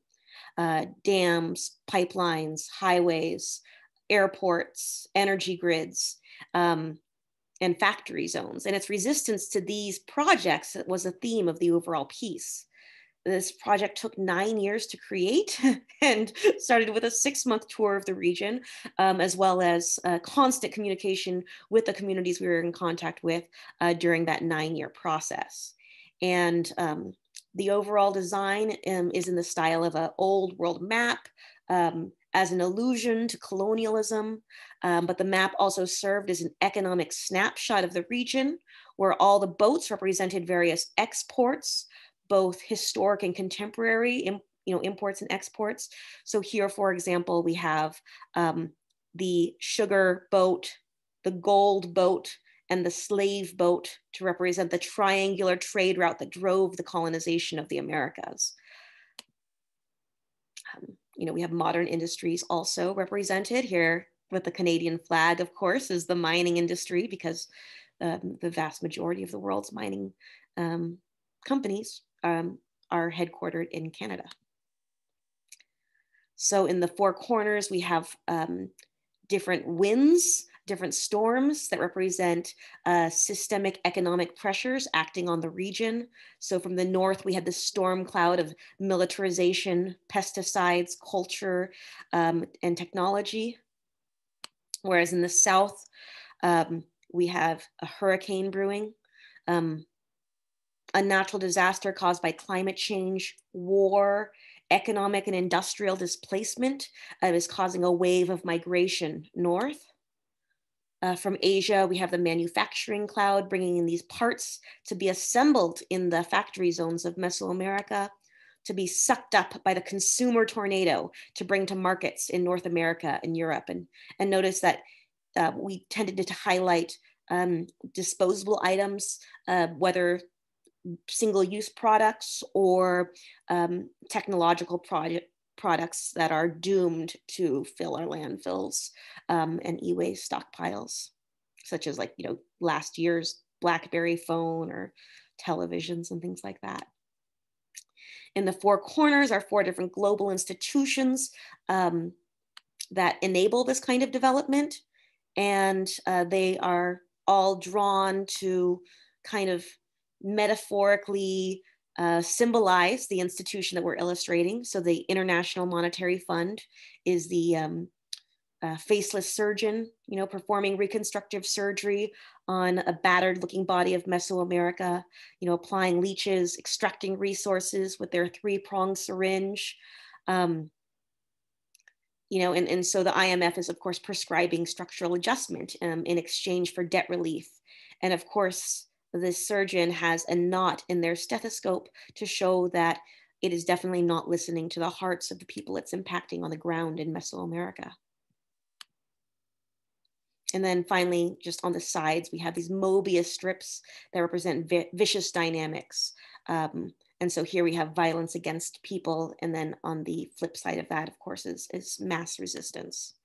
Uh, dams, pipelines, highways, airports, energy grids, um, and factory zones. And its resistance to these projects was a theme of the overall piece. This project took nine years to create (laughs) and started with a six month tour of the region, um, as well as uh, constant communication with the communities we were in contact with uh, during that nine year process. And um, the overall design um, is in the style of an old world map um, as an allusion to colonialism, um, but the map also served as an economic snapshot of the region where all the boats represented various exports, both historic and contemporary, you know, imports and exports. So here, for example, we have um, the sugar boat, the gold boat, and the slave boat to represent the triangular trade route that drove the colonization of the Americas. Um, you know, we have modern industries also represented here with the Canadian flag, of course, is the mining industry because um, the vast majority of the world's mining um, companies um, are headquartered in Canada. So in the four corners, we have um, different winds different storms that represent uh, systemic economic pressures acting on the region. So from the north, we had the storm cloud of militarization, pesticides, culture, um, and technology. Whereas in the south, um, we have a hurricane brewing, um, a natural disaster caused by climate change, war, economic and industrial displacement uh, is causing a wave of migration north. Uh, from Asia, we have the manufacturing cloud bringing in these parts to be assembled in the factory zones of Mesoamerica, to be sucked up by the consumer tornado to bring to markets in North America and Europe. And, and notice that uh, we tended to highlight um, disposable items, uh, whether single use products or um, technological project, products that are doomed to fill our landfills um, and e-waste stockpiles, such as like, you know, last year's BlackBerry phone or televisions and things like that. In the four corners are four different global institutions um, that enable this kind of development. And uh, they are all drawn to kind of metaphorically uh, symbolize the institution that we're illustrating. So the International Monetary Fund is the um, uh, faceless surgeon, you know, performing reconstructive surgery on a battered looking body of Mesoamerica, you know, applying leeches, extracting resources with their three pronged syringe. Um, you know, and, and so the IMF is of course prescribing structural adjustment um, in exchange for debt relief. And of course, this surgeon has a knot in their stethoscope to show that it is definitely not listening to the hearts of the people it's impacting on the ground in Mesoamerica. And then finally, just on the sides, we have these Mobius strips that represent vi vicious dynamics. Um, and so here we have violence against people. And then on the flip side of that, of course, is, is mass resistance.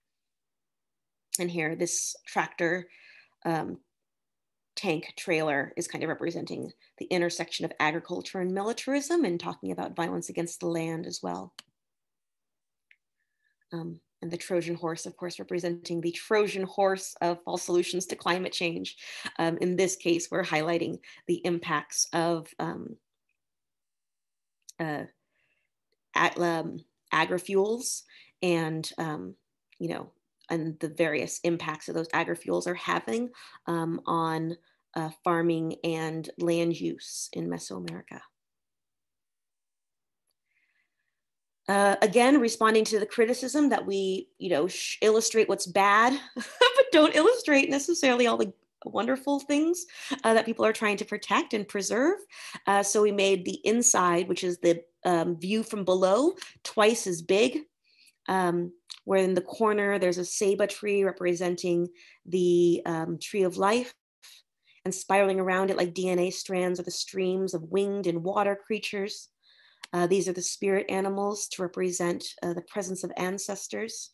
And here, this tractor um, tank trailer is kind of representing the intersection of agriculture and militarism and talking about violence against the land as well. Um, and the Trojan horse, of course, representing the Trojan horse of false solutions to climate change. Um, in this case, we're highlighting the impacts of um, uh, at, um, agri-fuels and, um, you know, and the various impacts that those agri-fuels are having um, on uh, farming and land use in Mesoamerica. Uh, again, responding to the criticism that we, you know, illustrate what's bad, (laughs) but don't illustrate necessarily all the wonderful things uh, that people are trying to protect and preserve. Uh, so we made the inside, which is the um, view from below, twice as big. Um, where in the corner there's a ceiba tree representing the um, tree of life, and spiraling around it like DNA strands are the streams of winged and water creatures. Uh, these are the spirit animals to represent uh, the presence of ancestors,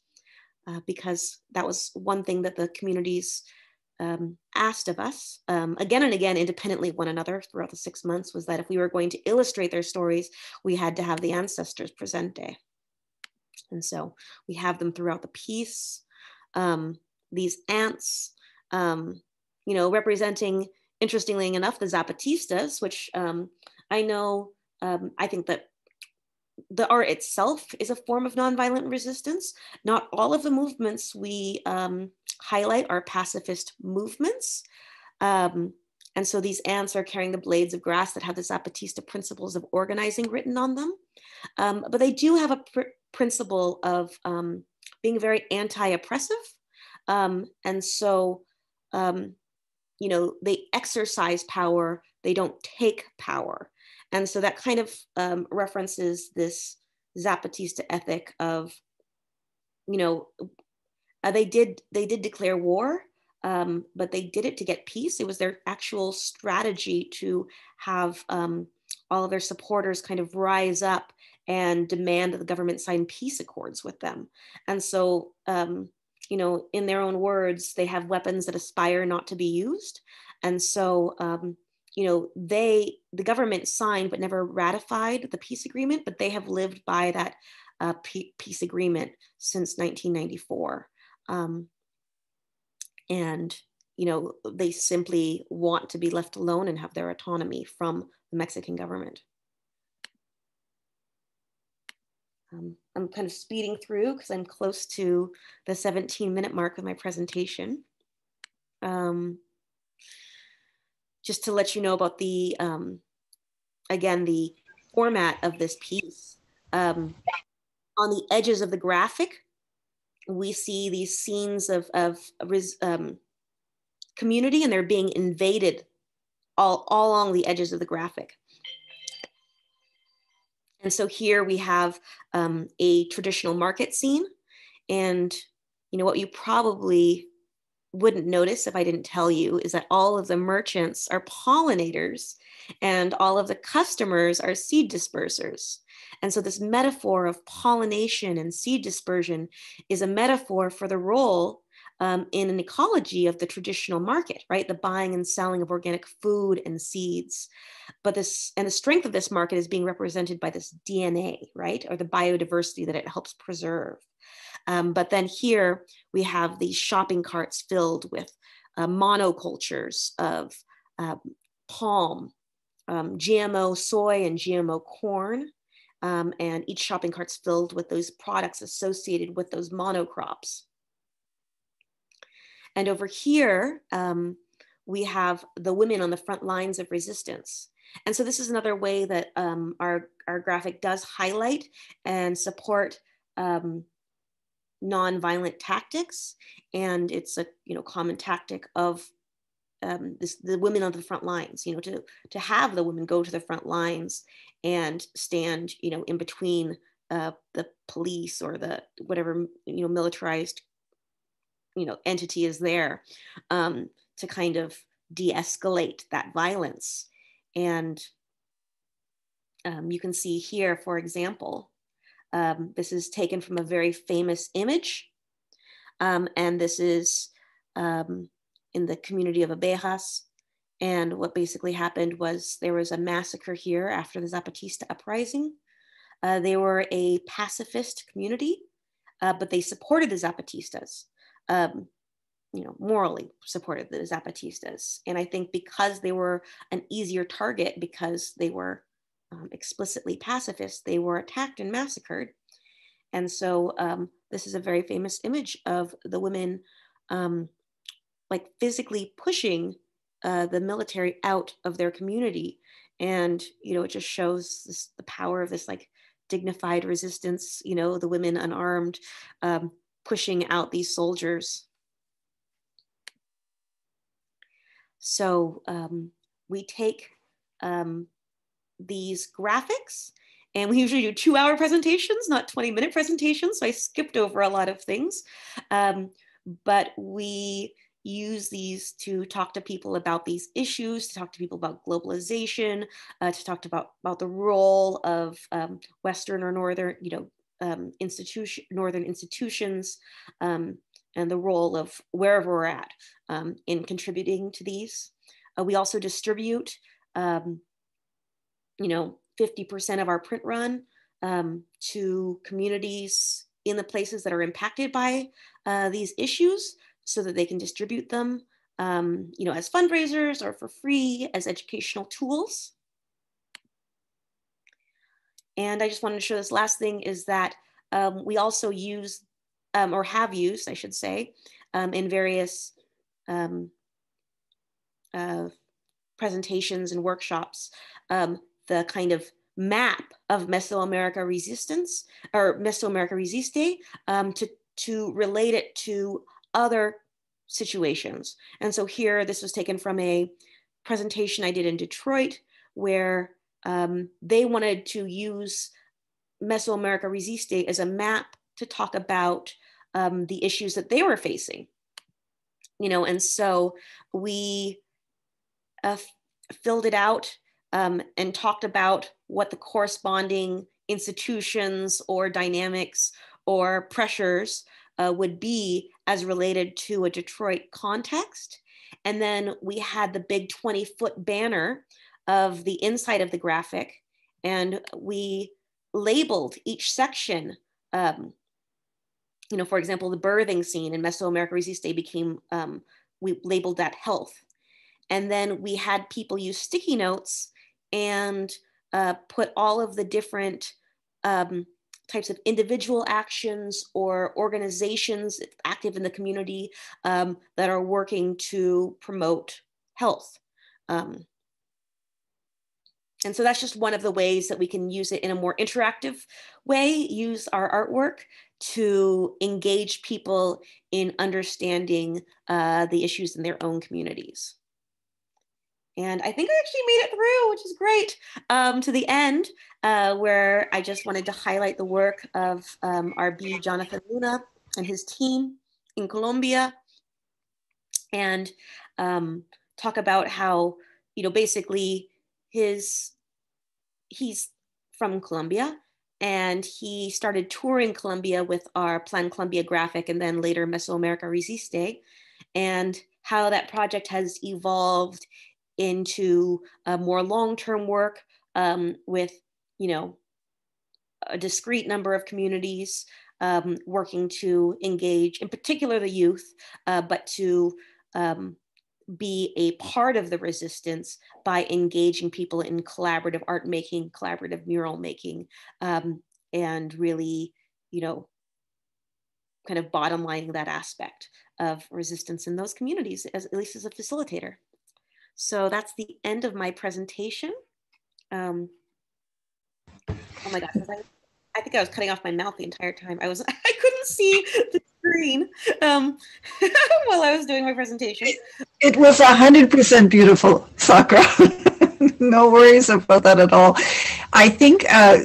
uh, because that was one thing that the communities um, asked of us um, again and again, independently of one another throughout the six months, was that if we were going to illustrate their stories, we had to have the ancestors presente. And so we have them throughout the piece. Um, these ants, um, you know, representing, interestingly enough, the Zapatistas, which um, I know, um, I think that the art itself is a form of nonviolent resistance. Not all of the movements we um, highlight are pacifist movements. Um, and so these ants are carrying the blades of grass that have the Zapatista principles of organizing written on them. Um, but they do have a pr principle of um, being very anti-oppressive. Um, and so, um, you know, they exercise power, they don't take power. And so that kind of um, references this Zapatista ethic of, you know, uh, they did they did declare war, um, but they did it to get peace. It was their actual strategy to have um, all of their supporters kind of rise up and demand that the government sign peace accords with them. And so, um, you know, in their own words, they have weapons that aspire not to be used. And so, um, you know, they, the government signed but never ratified the peace agreement, but they have lived by that uh, peace agreement since 1994. Um, and, you know, they simply want to be left alone and have their autonomy from the Mexican government. Um, I'm kind of speeding through because I'm close to the 17 minute mark of my presentation. Um, just to let you know about the, um, again, the format of this piece. Um, on the edges of the graphic, we see these scenes of, of um, community and they're being invaded all, all along the edges of the graphic. And so here we have um, a traditional market scene. And you know what you probably wouldn't notice if I didn't tell you is that all of the merchants are pollinators and all of the customers are seed dispersers. And so, this metaphor of pollination and seed dispersion is a metaphor for the role um, in an ecology of the traditional market, right? The buying and selling of organic food and seeds. But this, and the strength of this market is being represented by this DNA, right? Or the biodiversity that it helps preserve. Um, but then here we have these shopping carts filled with uh, monocultures of uh, palm, um, GMO soy, and GMO corn. Um, and each shopping cart's filled with those products associated with those monocrops. And over here, um, we have the women on the front lines of resistance. And so this is another way that um, our, our graphic does highlight and support um, nonviolent tactics. And it's a you know common tactic of um, this, the women on the front lines, you know, to, to have the women go to the front lines and stand, you know, in between uh, the police or the whatever, you know, militarized you know entity is there um, to kind of de-escalate that violence. And um, you can see here for example um, this is taken from a very famous image um, and this is um, in the community of abejas. And what basically happened was there was a massacre here after the zapatista uprising. Uh, they were a pacifist community uh, but they supported the zapatistas um, you know, morally supported the Zapatistas. And I think because they were an easier target, because they were um, explicitly pacifist, they were attacked and massacred. And so um, this is a very famous image of the women um, like physically pushing uh, the military out of their community. And, you know, it just shows this, the power of this like dignified resistance, you know, the women unarmed, um, pushing out these soldiers. So um, we take um, these graphics and we usually do two hour presentations, not 20 minute presentations. So I skipped over a lot of things. Um, but we use these to talk to people about these issues, to talk to people about globalization, uh, to talk about, about the role of um, Western or Northern, you know, um, institution, Northern institutions, um, and the role of wherever we're at um, in contributing to these. Uh, we also distribute, um, you know, 50% of our print run um, to communities in the places that are impacted by uh, these issues so that they can distribute them, um, you know, as fundraisers or for free as educational tools. And I just wanted to show this last thing is that um, we also use um, or have used, I should say, um, in various um, uh, presentations and workshops, um, the kind of map of Mesoamerica resistance or Mesoamerica resiste um, to, to relate it to other situations. And so here, this was taken from a presentation I did in Detroit where um, they wanted to use Mesoamerica Resiste as a map to talk about um, the issues that they were facing. You know, and so we uh, filled it out um, and talked about what the corresponding institutions or dynamics or pressures uh, would be as related to a Detroit context. And then we had the big 20 foot banner of the inside of the graphic, and we labeled each section. Um, you know, for example, the birthing scene in Mesoamerica Resiste became, um, we labeled that health. And then we had people use sticky notes and uh, put all of the different um, types of individual actions or organizations active in the community um, that are working to promote health. Um, and so that's just one of the ways that we can use it in a more interactive way, use our artwork to engage people in understanding uh, the issues in their own communities. And I think I actually made it through, which is great, um, to the end, uh, where I just wanted to highlight the work of um, our B, Jonathan Luna, and his team in Colombia, and um, talk about how, you know, basically his, he's from Colombia, and he started touring Colombia with our Plan Colombia graphic and then later Mesoamerica Resiste, and how that project has evolved into a more long-term work um, with, you know, a discrete number of communities um, working to engage, in particular the youth, uh, but to um, be a part of the resistance by engaging people in collaborative art making, collaborative mural making, um, and really, you know, kind of bottom lining that aspect of resistance in those communities, as, at least as a facilitator. So that's the end of my presentation. Um, oh my God, I, I, think I was cutting off my mouth the entire time. I was, (laughs) I couldn't see the screen um, (laughs) while I was doing my presentation. It was 100% beautiful, Sakura. (laughs) no worries about that at all. I think uh,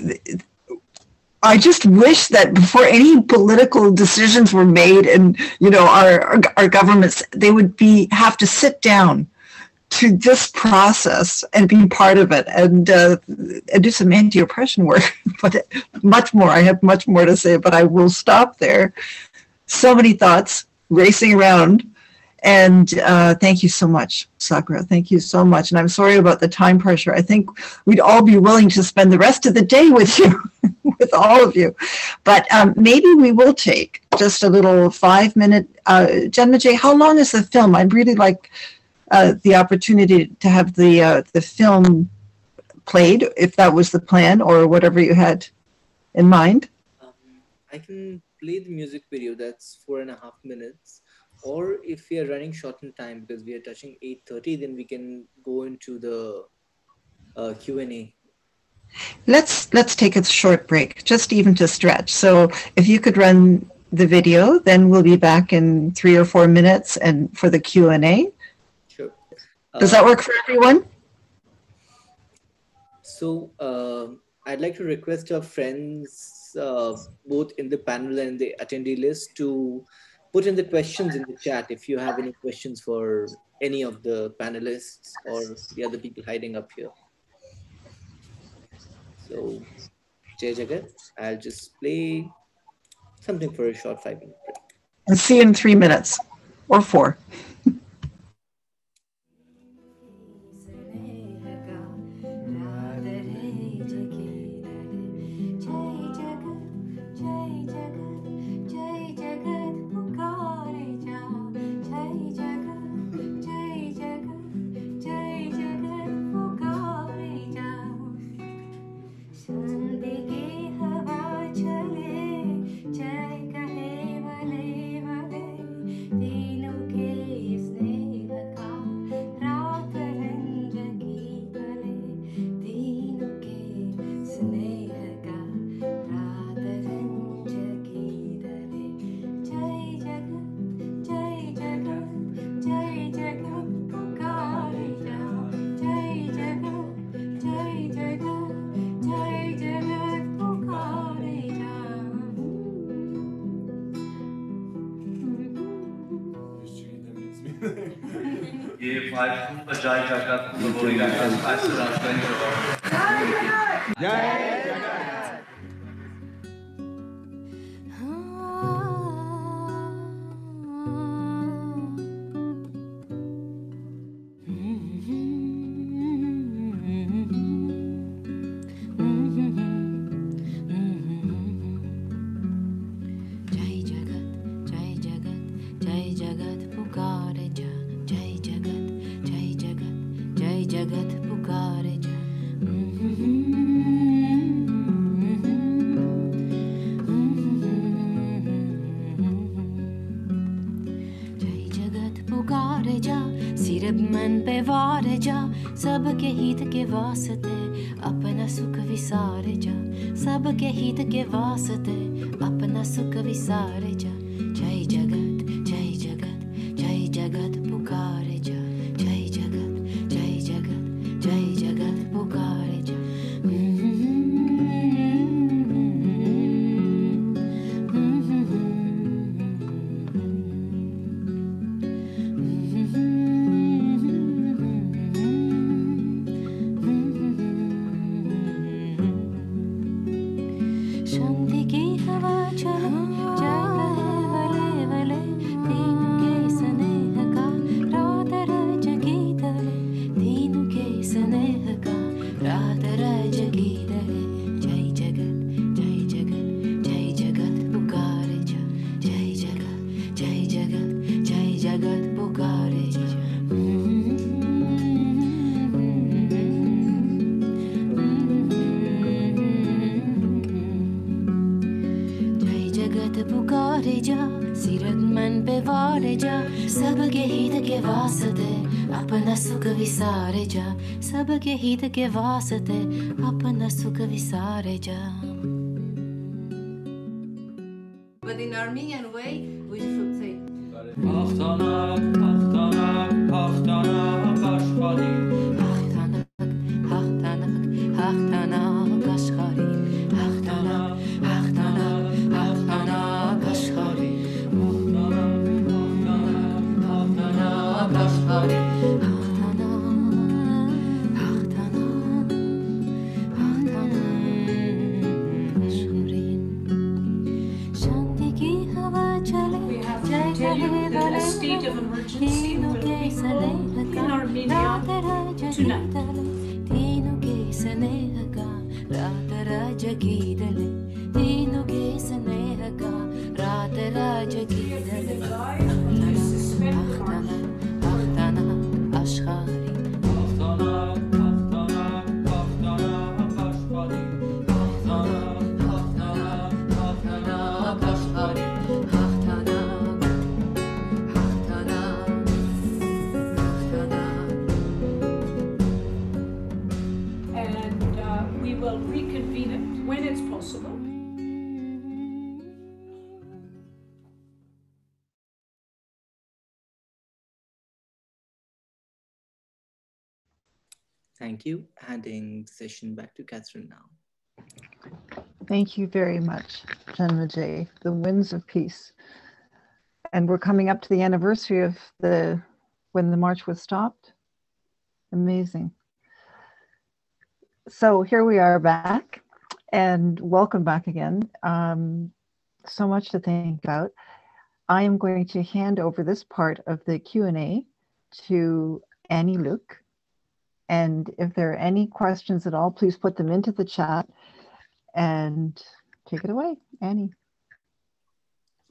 I just wish that before any political decisions were made and, you know, our, our, our governments, they would be have to sit down to this process and be part of it and, uh, and do some anti-oppression work. (laughs) but much more, I have much more to say, but I will stop there. So many thoughts racing around. And uh, thank you so much, Sakura. Thank you so much. And I'm sorry about the time pressure. I think we'd all be willing to spend the rest of the day with you, (laughs) with all of you. But um, maybe we will take just a little five minute. Uh, Janmejay, how long is the film? I'd really like uh, the opportunity to have the uh, the film played, if that was the plan or whatever you had in mind? Um, I can play the music video. That's four and a half minutes. Or if we are running short in time because we are touching 8:30, then we can go into the uh, Q and A. Let's let's take a short break, just even to stretch. So if you could run the video, then we'll be back in three or four minutes and for the Q and A. Sure. Does that work for everyone? So uh, I'd like to request our friends, uh, both in the panel and the attendee list, to put in the questions in the chat if you have any questions for any of the panelists or the other people hiding up here. So, Jai Jagat, I'll just play something for a short five minute break. And see you in three minutes or four. hidegevase-te apă în sucă visare geam. रात thank you. Handing session back to Kathrin now. Thank you very much, Janma The Winds of Peace. And we're coming up to the anniversary of the when the march was stopped. Amazing. So here we are back and welcome back again. Um, so much to think about. I am going to hand over this part of the Q&A to Annie Luke. And if there are any questions at all, please put them into the chat and take it away, Annie.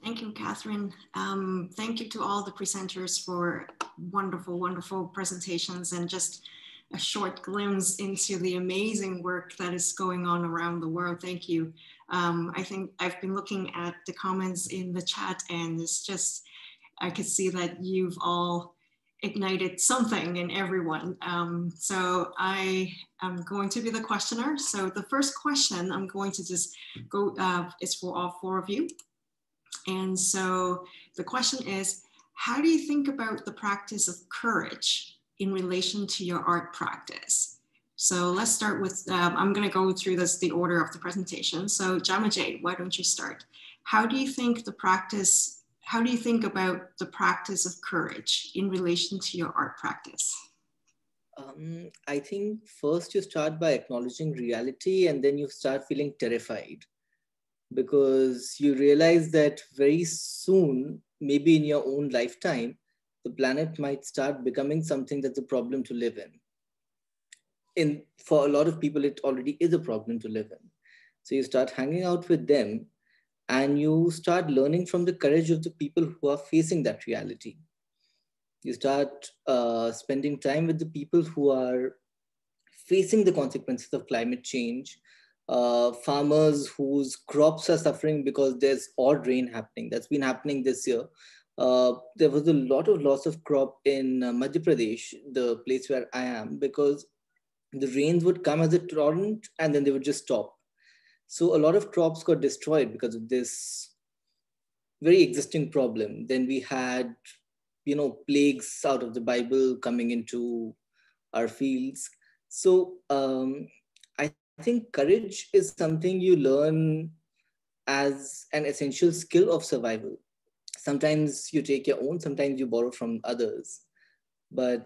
Thank you, Kathrin. Um, thank you to all the presenters for wonderful, wonderful presentations and just a short glimpse into the amazing work that is going on around the world. Thank you. Um, I think I've been looking at the comments in the chat and it's just, I could see that you've all ignited something in everyone. Um, so I am going to be the questioner. So the first question I'm going to just go uh, is for all four of you. And so the question is, how do you think about the practice of courage in relation to your art practice? So let's start with, um, I'm gonna go through this, the order of the presentation. So Janmejay, why don't you start? How do you think the practice, how do you think about the practice of courage in relation to your art practice? Um, I think first you start by acknowledging reality and then you start feeling terrified because you realize that very soon, maybe in your own lifetime, the planet might start becoming something that's a problem to live in. In for a lot of people, it already is a problem to live in. So you start hanging out with them and you start learning from the courage of the people who are facing that reality. You start uh, spending time with the people who are facing the consequences of climate change, uh, farmers whose crops are suffering because there's odd rain happening. That's been happening this year. Uh, there was a lot of loss of crop in uh, Madhya Pradesh, the place where I am, because the rains would come as a torrent and then they would just stop. So a lot of crops got destroyed because of this very existing problem. Then we had, you know, plagues out of the Bible coming into our fields. So um, I think courage is something you learn as an essential skill of survival. Sometimes you take your own, sometimes you borrow from others. But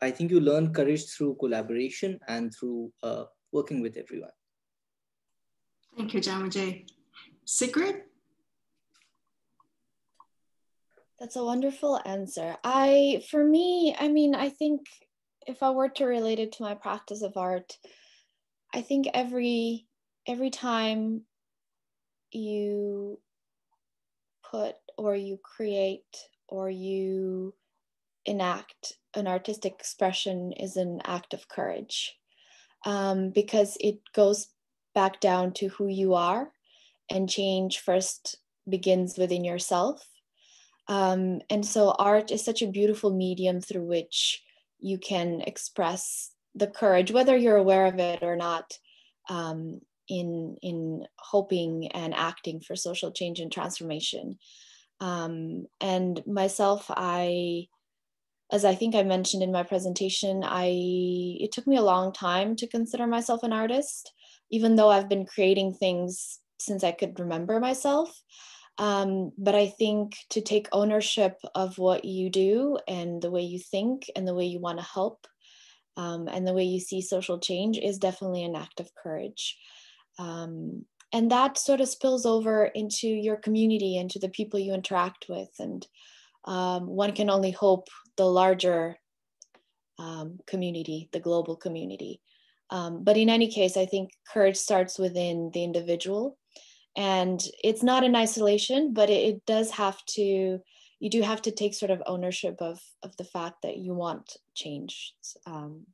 I think you learn courage through collaboration and through uh, working with everyone. Thank you, Janmejay. Sigrid? That's a wonderful answer. I, for me, I mean, I think if I were to relate it to my practice of art, I think every every time you put or you create or you enact an artistic expression is an act of courage um, because it goes back down to who you are and change first begins within yourself um, and so art is such a beautiful medium through which you can express the courage, whether you're aware of it or not, um, in in hoping and acting for social change and transformation. Um, and myself, I, as I think I mentioned in my presentation, I it took me a long time to consider myself an artist, even though I've been creating things since I could remember myself. Um, but I think to take ownership of what you do and the way you think and the way you want to help um, and the way you see social change is definitely an act of courage. Um, and that sort of spills over into your community, into the people you interact with. And um, one can only hope the larger um, community, the global community. Um, but in any case, I think courage starts within the individual. And it's not in isolation, but it, it does have to you do have to take sort of ownership of of the fact that you want change um,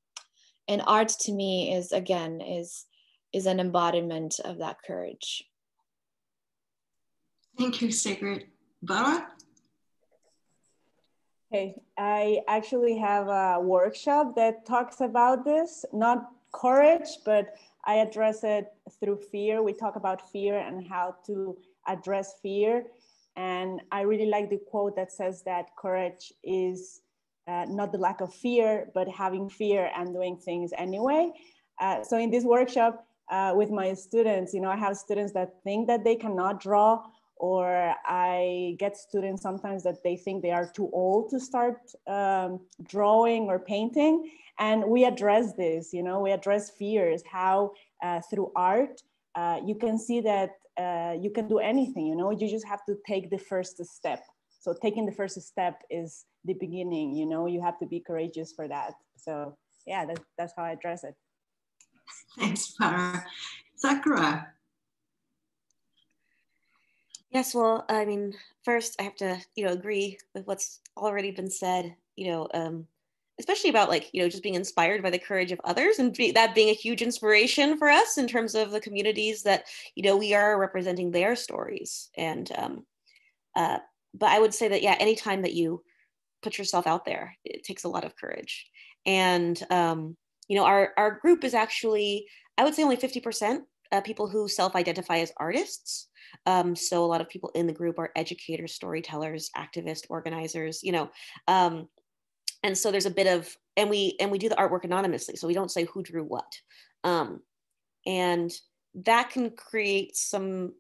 and art to me is again is is an embodiment of that courage thank you sigrid Bara? Hey, I actually have a workshop that talks about this, not courage, but I address it through fear. We talk about fear and how to address fear. And I really like the quote that says that courage is uh, not the lack of fear, but having fear and doing things anyway. Uh, so in this workshop uh, with my students, you know, I have students that think that they cannot draw, or I get students sometimes that they think they are too old to start um, drawing or painting. And we address this, you know, we address fears, how uh, through art, uh, you can see that uh, you can do anything, you know, you just have to take the first step. So taking the first step is the beginning, you know, you have to be courageous for that. So yeah, that, that's how I address it. Thanks, Bara. Sakura. Yes, well, I mean, first I have to, you know, agree with what's already been said, you know, um, especially about like, you know, just being inspired by the courage of others and be, that being a huge inspiration for us in terms of the communities that, you know, we are representing their stories. And, um, uh, but I would say that, yeah, anytime that you put yourself out there, it takes a lot of courage. And, um, you know, our, our group is actually, I would say only 50% uh, people who self-identify as artists. Um, so a lot of people in the group are educators, storytellers, activists, organizers, you know. Um, and so there's a bit of, and we and we do the artwork anonymously, so we don't say who drew what. Um, and that can create some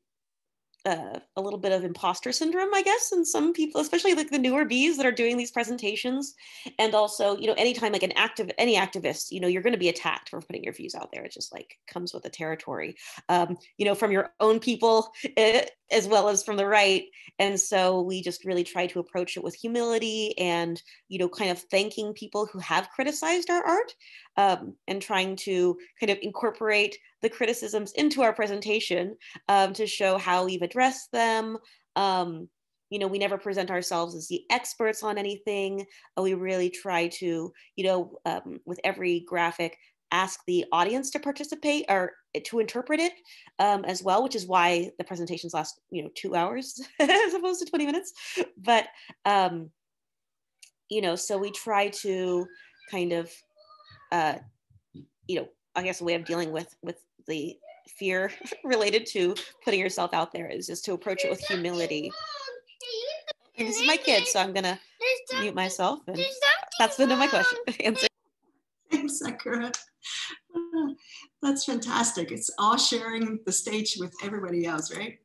uh, a little bit of imposter syndrome, I guess, in some people, especially like the newer bees that are doing these presentations. And also, you know, anytime like an active, any activist, you know, you're going to be attacked for putting your views out there. It just like comes with the territory, um, you know, from your own people eh, as well as from the right. And so we just really try to approach it with humility and, you know, kind of thanking people who have criticized our art um, and trying to kind of incorporate the criticisms into our presentation um, to show how we've addressed them. Um, you know, we never present ourselves as the experts on anything. Uh, we really try to, you know, um, with every graphic, ask the audience to participate or to interpret it um, as well, which is why the presentations last, you know, two hours (laughs) as opposed to 20 minutes. But, um, you know, so we try to kind of, uh, you know, I guess a way of dealing with with the fear (laughs) related to putting yourself out there is just to approach it with humility. And this is my kid, so I'm gonna mute myself, and that's the end of my question (laughs) answer. Thanks, Sakura. (laughs) That's fantastic. It's all sharing the stage with everybody else, right?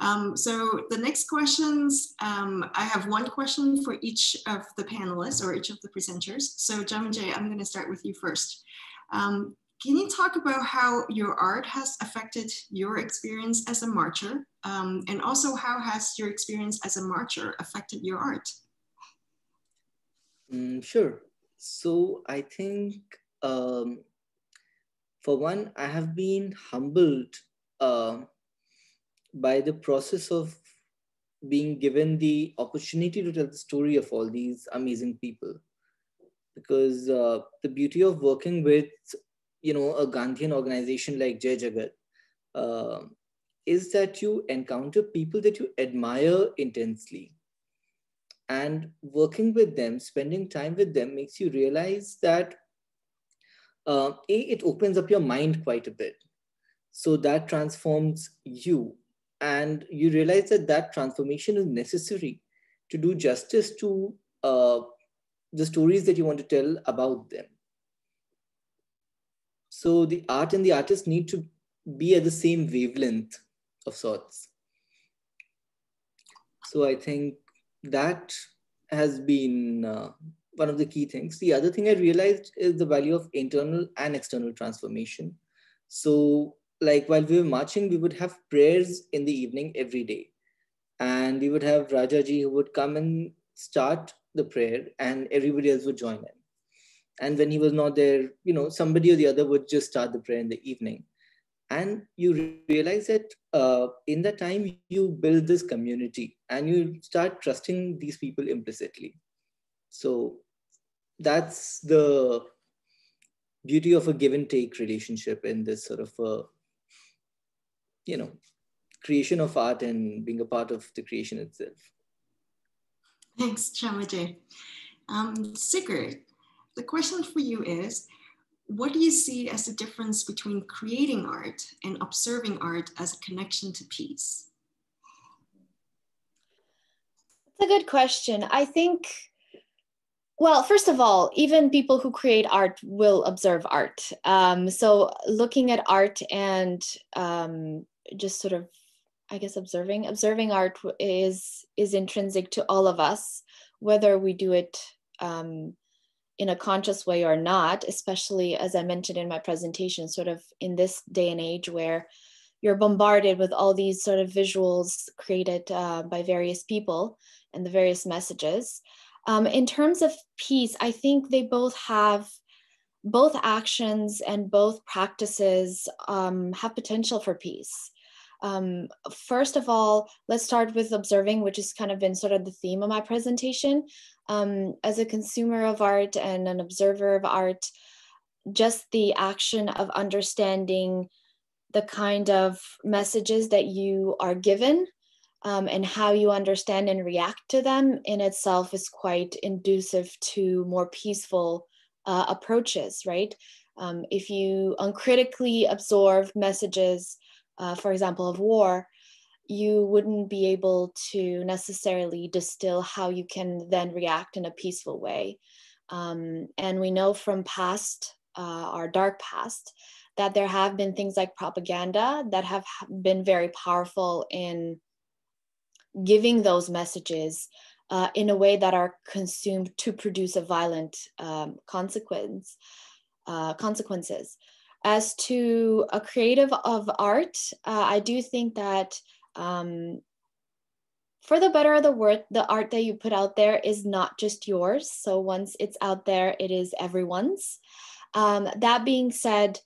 Um, so the next questions, um, I have one question for each of the panelists or each of the presenters. So Janmejay, I'm gonna start with you first. Um, can you talk about how your art has affected your experience as a marcher? Um, and also how has your experience as a marcher affected your art? Mm, sure. So I think, um, for one, I have been humbled uh, by the process of being given the opportunity to tell the story of all these amazing people. Because uh, the beauty of working with you know, a Gandhian organization like Jai Jagat, uh, is that you encounter people that you admire intensely. And working with them, spending time with them makes you realize that uh, A, it opens up your mind quite a bit. So that transforms you. And you realize that that transformation is necessary to do justice to uh, the stories that you want to tell about them. So the art and the artist need to be at the same wavelength of sorts. So I think that has been uh, one of the key things. The other thing I realized is the value of internal and external transformation. So like while we were marching, we would have prayers in the evening every day. And we would have Rajaji who would come and start the prayer and everybody else would join in and when he was not there you know somebody or the other would just start the prayer in the evening. And you realize that uh, in that time you build this community and you start trusting these people implicitly. So that's the beauty of a give and take relationship in this sort of a, you know creation of art and being a part of the creation itself. Thanks Janmejay. um Sigrid the question for you is, what do you see as the difference between creating art and observing art as a connection to peace? That's a good question. I think, Well, first of all, even people who create art will observe art. Um, so looking at art and um, just sort of, I guess, observing observing art is is intrinsic to all of us, whether we do it um, in a conscious way or not. Especially as I mentioned in my presentation, sort of in this day and age where you're bombarded with all these sort of visuals created uh, by various people and the various messages. Um, in terms of peace, I think they both have both actions and both practices um, have potential for peace. Um, first of all, let's start with observing, which has kind of been sort of the theme of my presentation. Um, as a consumer of art and an observer of art, just the action of understanding the kind of messages that you are given um, and how you understand and react to them in itself is quite inducive to more peaceful uh, approaches, right? Um, if you uncritically absorb messages, uh, for example, of war, you wouldn't be able to necessarily distill how you can then react in a peaceful way. Um, and we know from past, uh, our dark past, that there have been things like propaganda that have been very powerful in giving those messages uh, in a way that are consumed to produce a violent um, consequence uh, consequences. As to a creative of art, uh, I do think that um, for the better of the word, the art that you put out there is not just yours. So once it's out there, it is everyone's. Um, that being said,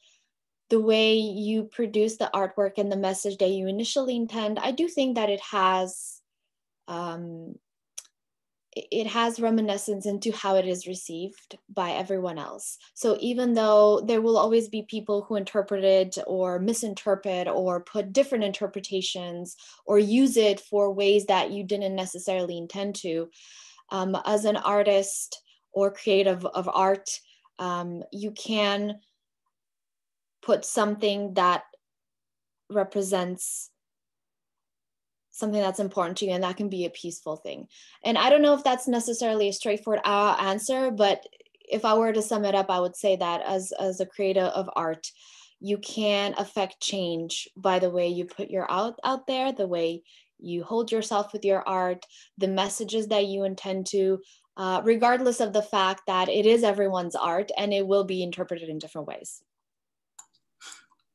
the way you produce the artwork and the message that you initially intend, I do think that it has um, it has reminiscence into how it is received by everyone else. So even though there will always be people who interpret it or misinterpret or put different interpretations or use it for ways that you didn't necessarily intend to, um, as an artist or creative of art, um, you can put something that represents something that's important to you and that can be a peaceful thing. And i don't know if that's necessarily a straightforward uh, answer but if i were to sum it up i would say that as as a creator of art you can affect change by the way you put your out out there the way you hold yourself with your art the messages that you intend to uh, regardless of the fact that it is everyone's art and it will be interpreted in different ways.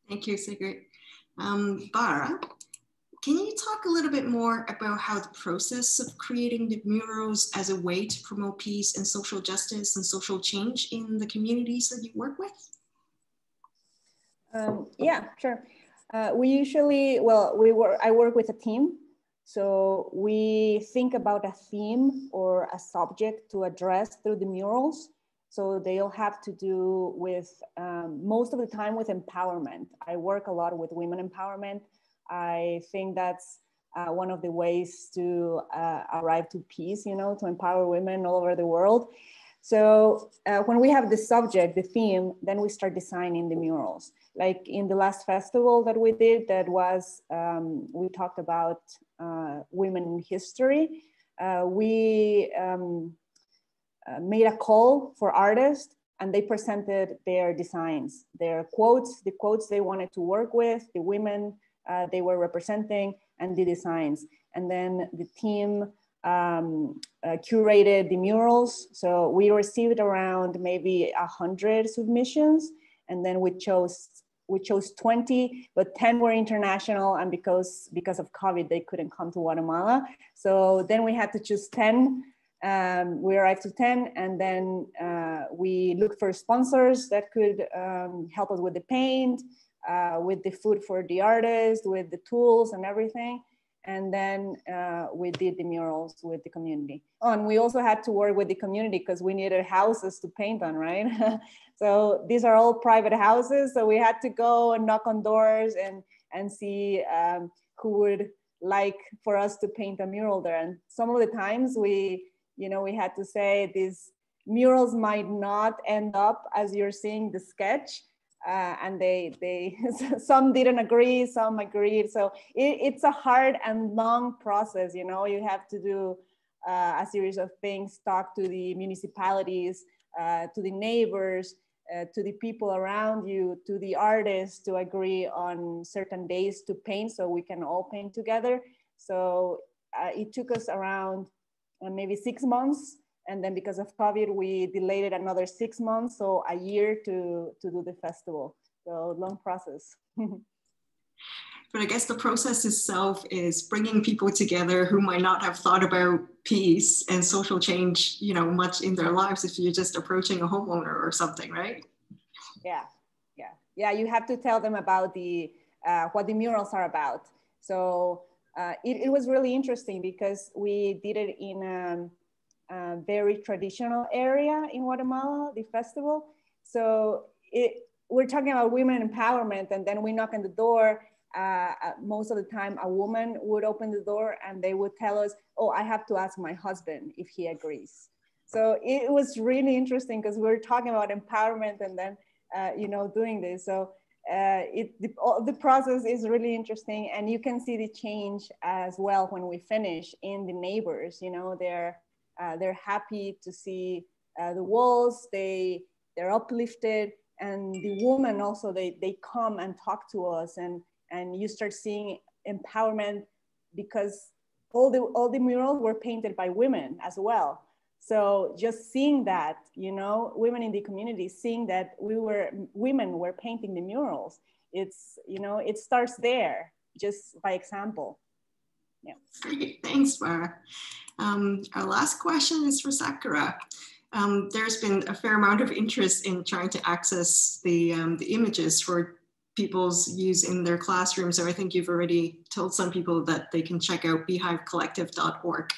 Thank you sigrid. Um, bara can you talk a little bit more about how the process of creating the murals as a way to promote peace and social justice and social change in the communities that you work with? Um, yeah, sure. Uh, we usually, well, we work, I work with a team. So we think about a theme or a subject to address through the murals. So they'll have to do with, um, most of the time with empowerment. I work a lot with women empowerment I think that's uh, one of the ways to uh, arrive to peace, you know, to empower women all over the world. So uh, when we have the subject, the theme, then we start designing the murals. Like in the last festival that we did, that was, um, we talked about uh, women in history. Uh, we um, uh, made a call for artists and they presented their designs, their quotes, the quotes they wanted to work with, the women uh, they were representing and the designs. And then the team um, uh, curated the murals. So we received around maybe a hundred submissions, and then we chose we chose 20, but 10 were international, and because because of COVID, they couldn't come to Guatemala. So then we had to choose 10. Um, we arrived to 10, and then uh, we looked for sponsors that could um, help us with the paint, uh, with the food for the artist, with the tools and everything. And then uh, we did the murals with the community. Oh, and we also had to work with the community because we needed houses to paint on, right? (laughs) so these are all private houses. So we had to go and knock on doors and, and see um, who would like for us to paint a mural there. And some of the times we, you know, we had to say these murals might not end up as you're seeing the sketch, uh, and they they (laughs) some didn't agree some agreed so it, it's a hard and long process you know you have to do uh, a series of things, talk to the municipalities, uh, to the neighbors, uh, to the people around you, to the artists to agree on certain days to paint so we can all paint together. So uh, it took us around uh, maybe six months. And then because of COVID, we delayed it another six months, so a year to, to do the festival. So long process. (laughs) but I guess the process itself is bringing people together who might not have thought about peace and social change, you know, much in their lives if you're just approaching a homeowner or something, right? Yeah, yeah, yeah. You have to tell them about the uh, what the murals are about. So uh, it, it, was really interesting because we did it in a, a very traditional area in Guatemala, the festival. So it, we're talking about women empowerment, and then we knock on the door uh, uh, most of the time a woman would open the door and they would tell us, oh, I have to ask my husband if he agrees. So it was really interesting because we are talking about empowerment and then, uh, you know, doing this. So uh, it, the, the process is really interesting and you can see the change as well when we finish in the neighbors, you know, they're, uh, they're happy to see uh, the walls, they, they're uplifted. And the women also, they, they come and talk to us. And and you start seeing empowerment because all the all the murals were painted by women as well. So just seeing that you know women in the community seeing that we were women were painting the murals it's you know it starts there just by example yeah great thanks Bara. Um, our last question is for sakura um, there's been a fair amount of interest in trying to access the, um, the images for people's use in their classrooms. So I think you've already told some people that they can check out beehivecollective.org.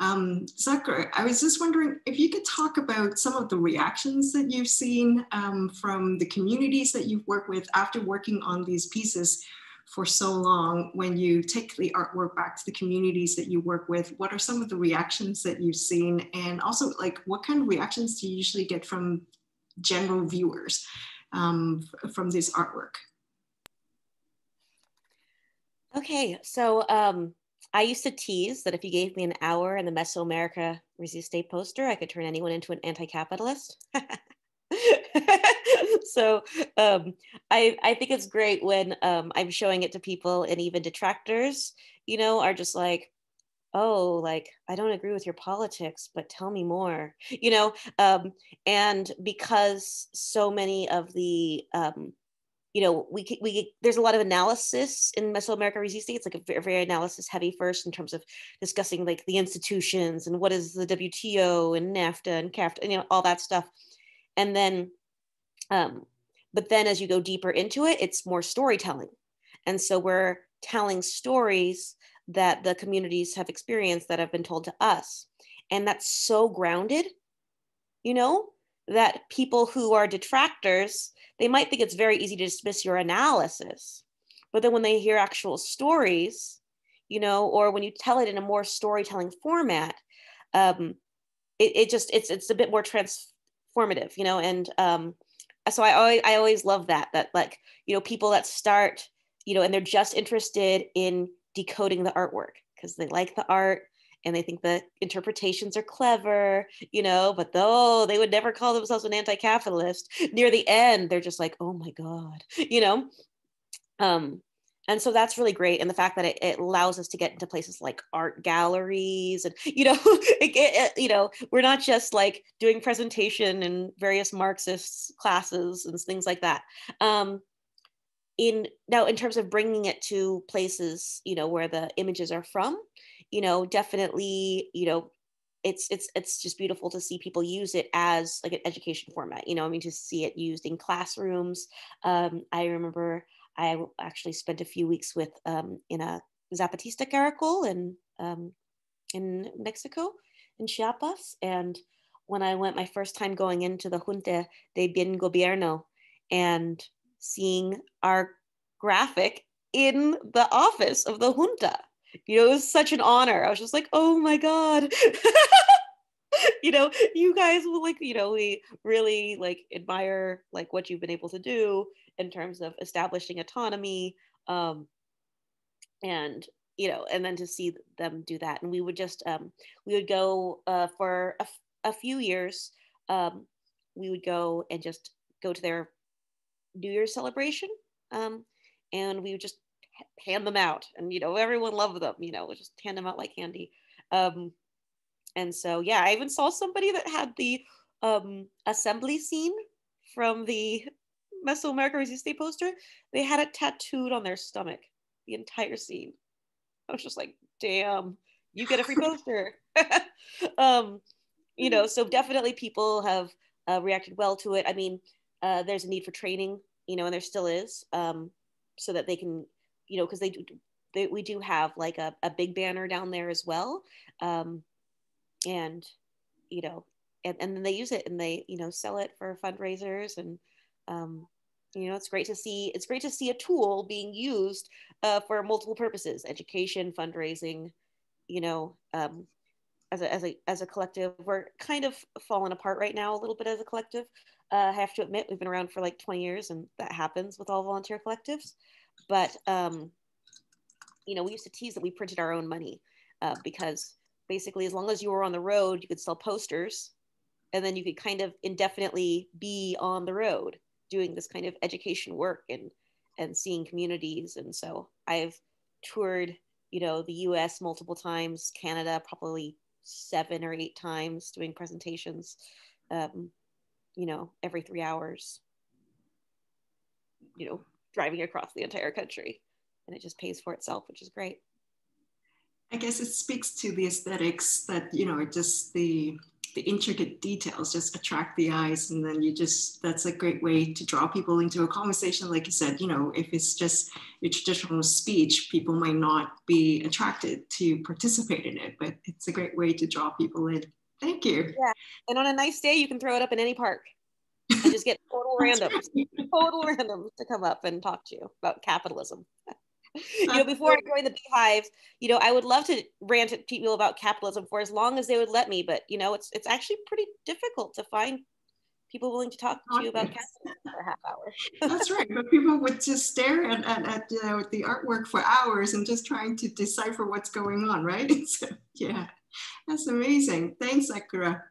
Um, Sakura, I was just wondering if you could talk about some of the reactions that you've seen um, from the communities that you've worked with after working on these pieces for so long. When you take the artwork back to the communities that you work with, what are some of the reactions that you've seen? And also, like, what kind of reactions do you usually get from general viewers um, from this artwork? Okay, so um, I used to tease that if you gave me an hour in the Mesoamerica Resiste poster, I could turn anyone into an anti-capitalist. (laughs) (laughs) so um, I, I think it's great when um, I'm showing it to people and even detractors, you know, are just like, oh, like, I don't agree with your politics, but tell me more, you know? Um, and because so many of the um, you know, we we there's a lot of analysis in Mesoamerica Resiste. It's like a very, very analysis heavy first in terms of discussing like the institutions and what is the WTO and NAFTA and CAFTA you know all that stuff, and then, um, but then as you go deeper into it, it's more storytelling, and so we're telling stories that the communities have experienced that have been told to us, and that's so grounded, you know, that people who are detractors they might think it's very easy to dismiss your analysis. But then when they hear actual stories, you know, or when you tell it in a more storytelling format, um, it, it just it's it's a bit more transformative, you know. And um, so I always I always love that that like you know people that start you know and they're just interested in decoding the artwork because they like the art and they think the interpretations are clever, you know, but though they would never call themselves an anti-capitalist, near the end, they're just like, oh my God, (laughs) you know? Um, and so that's really great. And the fact that it, it, allows us to get into places like art galleries and, (laughs) you know, it, it, you know, we're not just like doing presentation in various Marxist classes and things like that. Um, in now in terms of bringing it to places, you know, where the images are from, you know definitely you know it's it's it's just beautiful to see people use it as like an education format you know i mean to see it used in classrooms um, i remember i actually spent a few weeks with um, in a zapatista caracol in um, in mexico in chiapas and when i went my first time going into the junta de bien gobierno and seeing our graphic in the office of the junta you know, it was such an honor. I was just like, oh my God. (laughs) (laughs) you know, you guys will like, you know, we really like admire like what you've been able to do in terms of establishing autonomy. Um, and you know, and then to see them do that. And we would just, um, we would go uh, for a, few years. Um, we would go and just go to their New Year's celebration. Um, and we would just hand them out. And, you know, everyone loved them, you know, just hand them out like candy. Um, and so, yeah, I even saw somebody that had the um, assembly scene from the Mesoamerica Resiste poster. They had it tattooed on their stomach, the entire scene. I was just like, damn, you get a free poster. (laughs) um, you know, so definitely people have uh, reacted well to it. I mean, uh, there's a need for training, you know, and there still is, um, so that they can, you know, because they do, they, we do have like a, a big banner down there as well. Um, and, you know, and, and then they use it and they, you know, sell it for fundraisers and, um, you know, it's great to see, it's great to see a tool being used uh, for multiple purposes, education, fundraising, you know, um, as a, as a, as a collective, we're kind of falling apart right now a little bit as a collective. Uh, I have to admit, we've been around for like 20 years and that happens with all volunteer collectives. But, um, you know, we used to tease that we printed our own money uh, because basically as long as you were on the road, you could sell posters and then you could kind of indefinitely be on the road doing this kind of education work and, and seeing communities. And so I've toured, you know, the US multiple times, Canada probably seven or eight times doing presentations, um, you know, every three hours, you know, driving across the entire country. And it just pays for itself, which is great. I guess it speaks to the aesthetics that, you know, just the the intricate details just attract the eyes and then you just that's a great way to draw people into a conversation. Like you said you know if it's just your traditional speech people might not be attracted to participate in it but it's a great way to draw people in. Thank you. Yeah and on a nice day you can throw it up in any park and just get total (laughs) random total random to come up and talk to you about capitalism (laughs) (laughs) you know, before I joined the beehive, you know, I would love to rant at people about capitalism for as long as they would let me, but you know, it's it's actually pretty difficult to find people willing to talk to you about capitalism for a half hour. (laughs) That's right. But people would just stare at, at, at you know, the artwork for hours and just trying to decipher what's going on, right? (laughs) So, yeah, that's amazing. Thanks, Akira.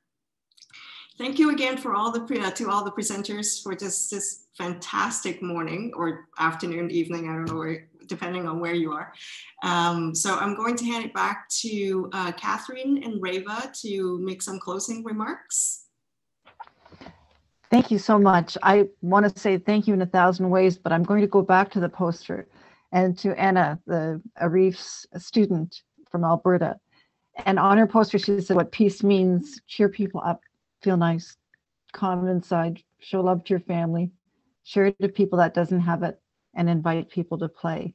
Thank you again for all the uh, to all the presenters for just this fantastic morning or afternoon, evening. I don't know where depending on where you are. Um, so I'm going to hand it back to uh, Kathrin and Reva to make some closing remarks. Thank you so much. I want to say thank you in a thousand ways, but I'm going to go back to the poster and to Anna, the Arif's student from Alberta. And on her poster, she said what peace means, cheer people up, feel nice, calm inside, show love to your family, share it to people that doesn't have it, and invite people to play.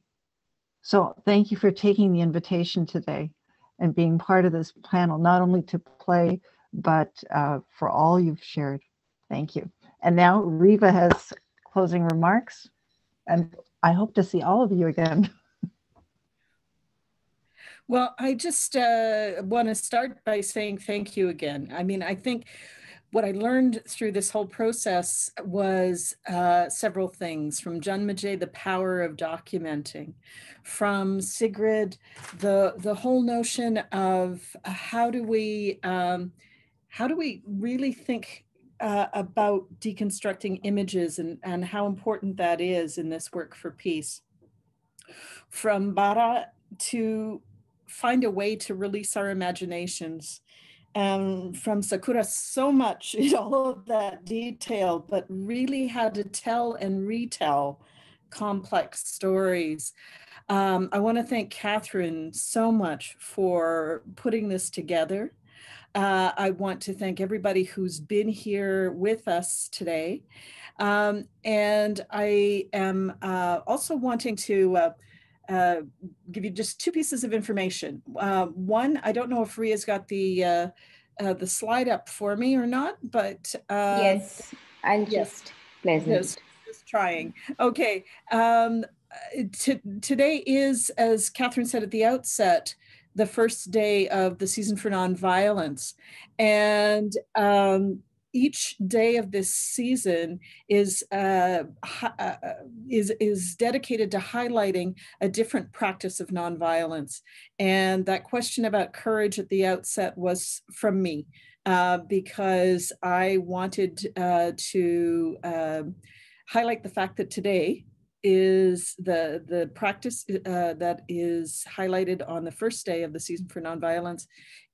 So thank you for taking the invitation today and being part of this panel, not only to play, but uh, for all you've shared. Thank you. And now Reva has closing remarks, and I hope to see all of you again. (laughs) Well, I just uh, want to start by saying thank you again. I mean, I think what I learned through this whole process was uh, several things from Janmejay, the power of documenting, from Sigrid, the, the whole notion of how do we, um, how do we really think uh, about deconstructing images and, and how important that is in this work for peace. From Bara to find a way to release our imaginations and from Sakura so much (laughs) in all of that detail, but really had to tell and retell complex stories. Um, I want to thank Kathrin so much for putting this together. Uh, I want to thank everybody who's been here with us today. Um, and I am uh, also wanting to uh, uh, give you just two pieces of information. Uh, one, I don't know if Ria's got the uh, uh the slide up for me or not, but um, yes, I'm just pleasant. Just, just trying. Okay. Um, today is, as Kathrin said at the outset, the first day of the season for nonviolence, and um, each day of this season is uh, uh, uh, is is dedicated to highlighting a different practice of nonviolence. And that question about courage at the outset was from me uh, because I wanted uh, to um, highlight the fact that today is the the practice uh, that is highlighted on the first day of the season for nonviolence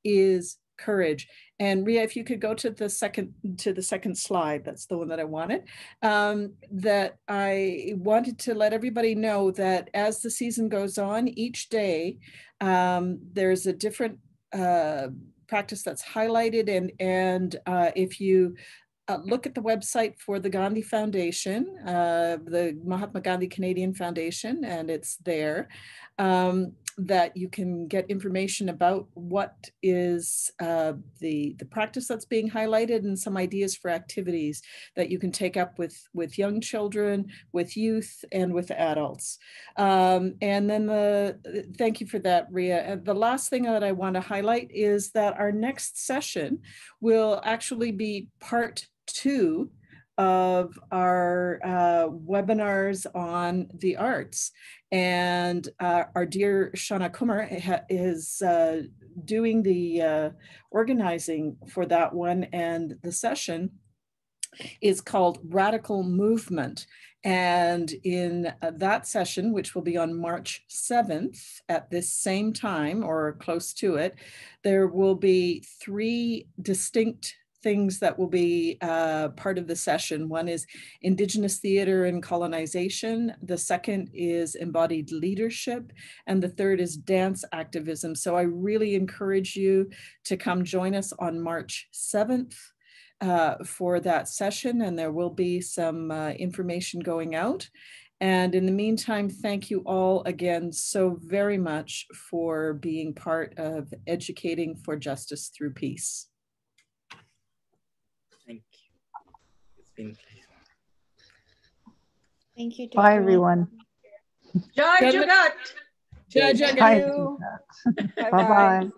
is courage. And Ria, if you could go to the second to the second slide, that's the one that I wanted. Um, that I wanted to let everybody know that as the season goes on, each day um, there's a different uh, practice that's highlighted, and and uh, if you uh, look at the website for the Gandhi Foundation, uh, the Mahatma Gandhi Canadian Foundation, and it's there um, that you can get information about what is uh, the the practice that's being highlighted and some ideas for activities that you can take up with with young children, with youth, and with adults. Um, and then the thank you for that, Ria. And the last thing that I want to highlight is that our next session will actually be part two of our uh, webinars on the arts. And uh, our dear Shana Kumar is uh, doing the uh, organizing for that one. And the session is called Radical Movement. And in uh, that session, which will be on March 7th at this same time or close to it, there will be three distinct things that will be uh, part of the session. One is Indigenous theater and colonization. The second is embodied leadership. And the third is dance activism. So I really encourage you to come join us on March 7th. Uh, for that session, and there will be some uh, information going out. And in the meantime, thank you all again so very much for being part of Educating for Justice Through Peace. Thank you. It's been a. Thank you. Bye, everyone. Jai Good- Jagat. Jai Jagat. Bye. you. Bye-bye.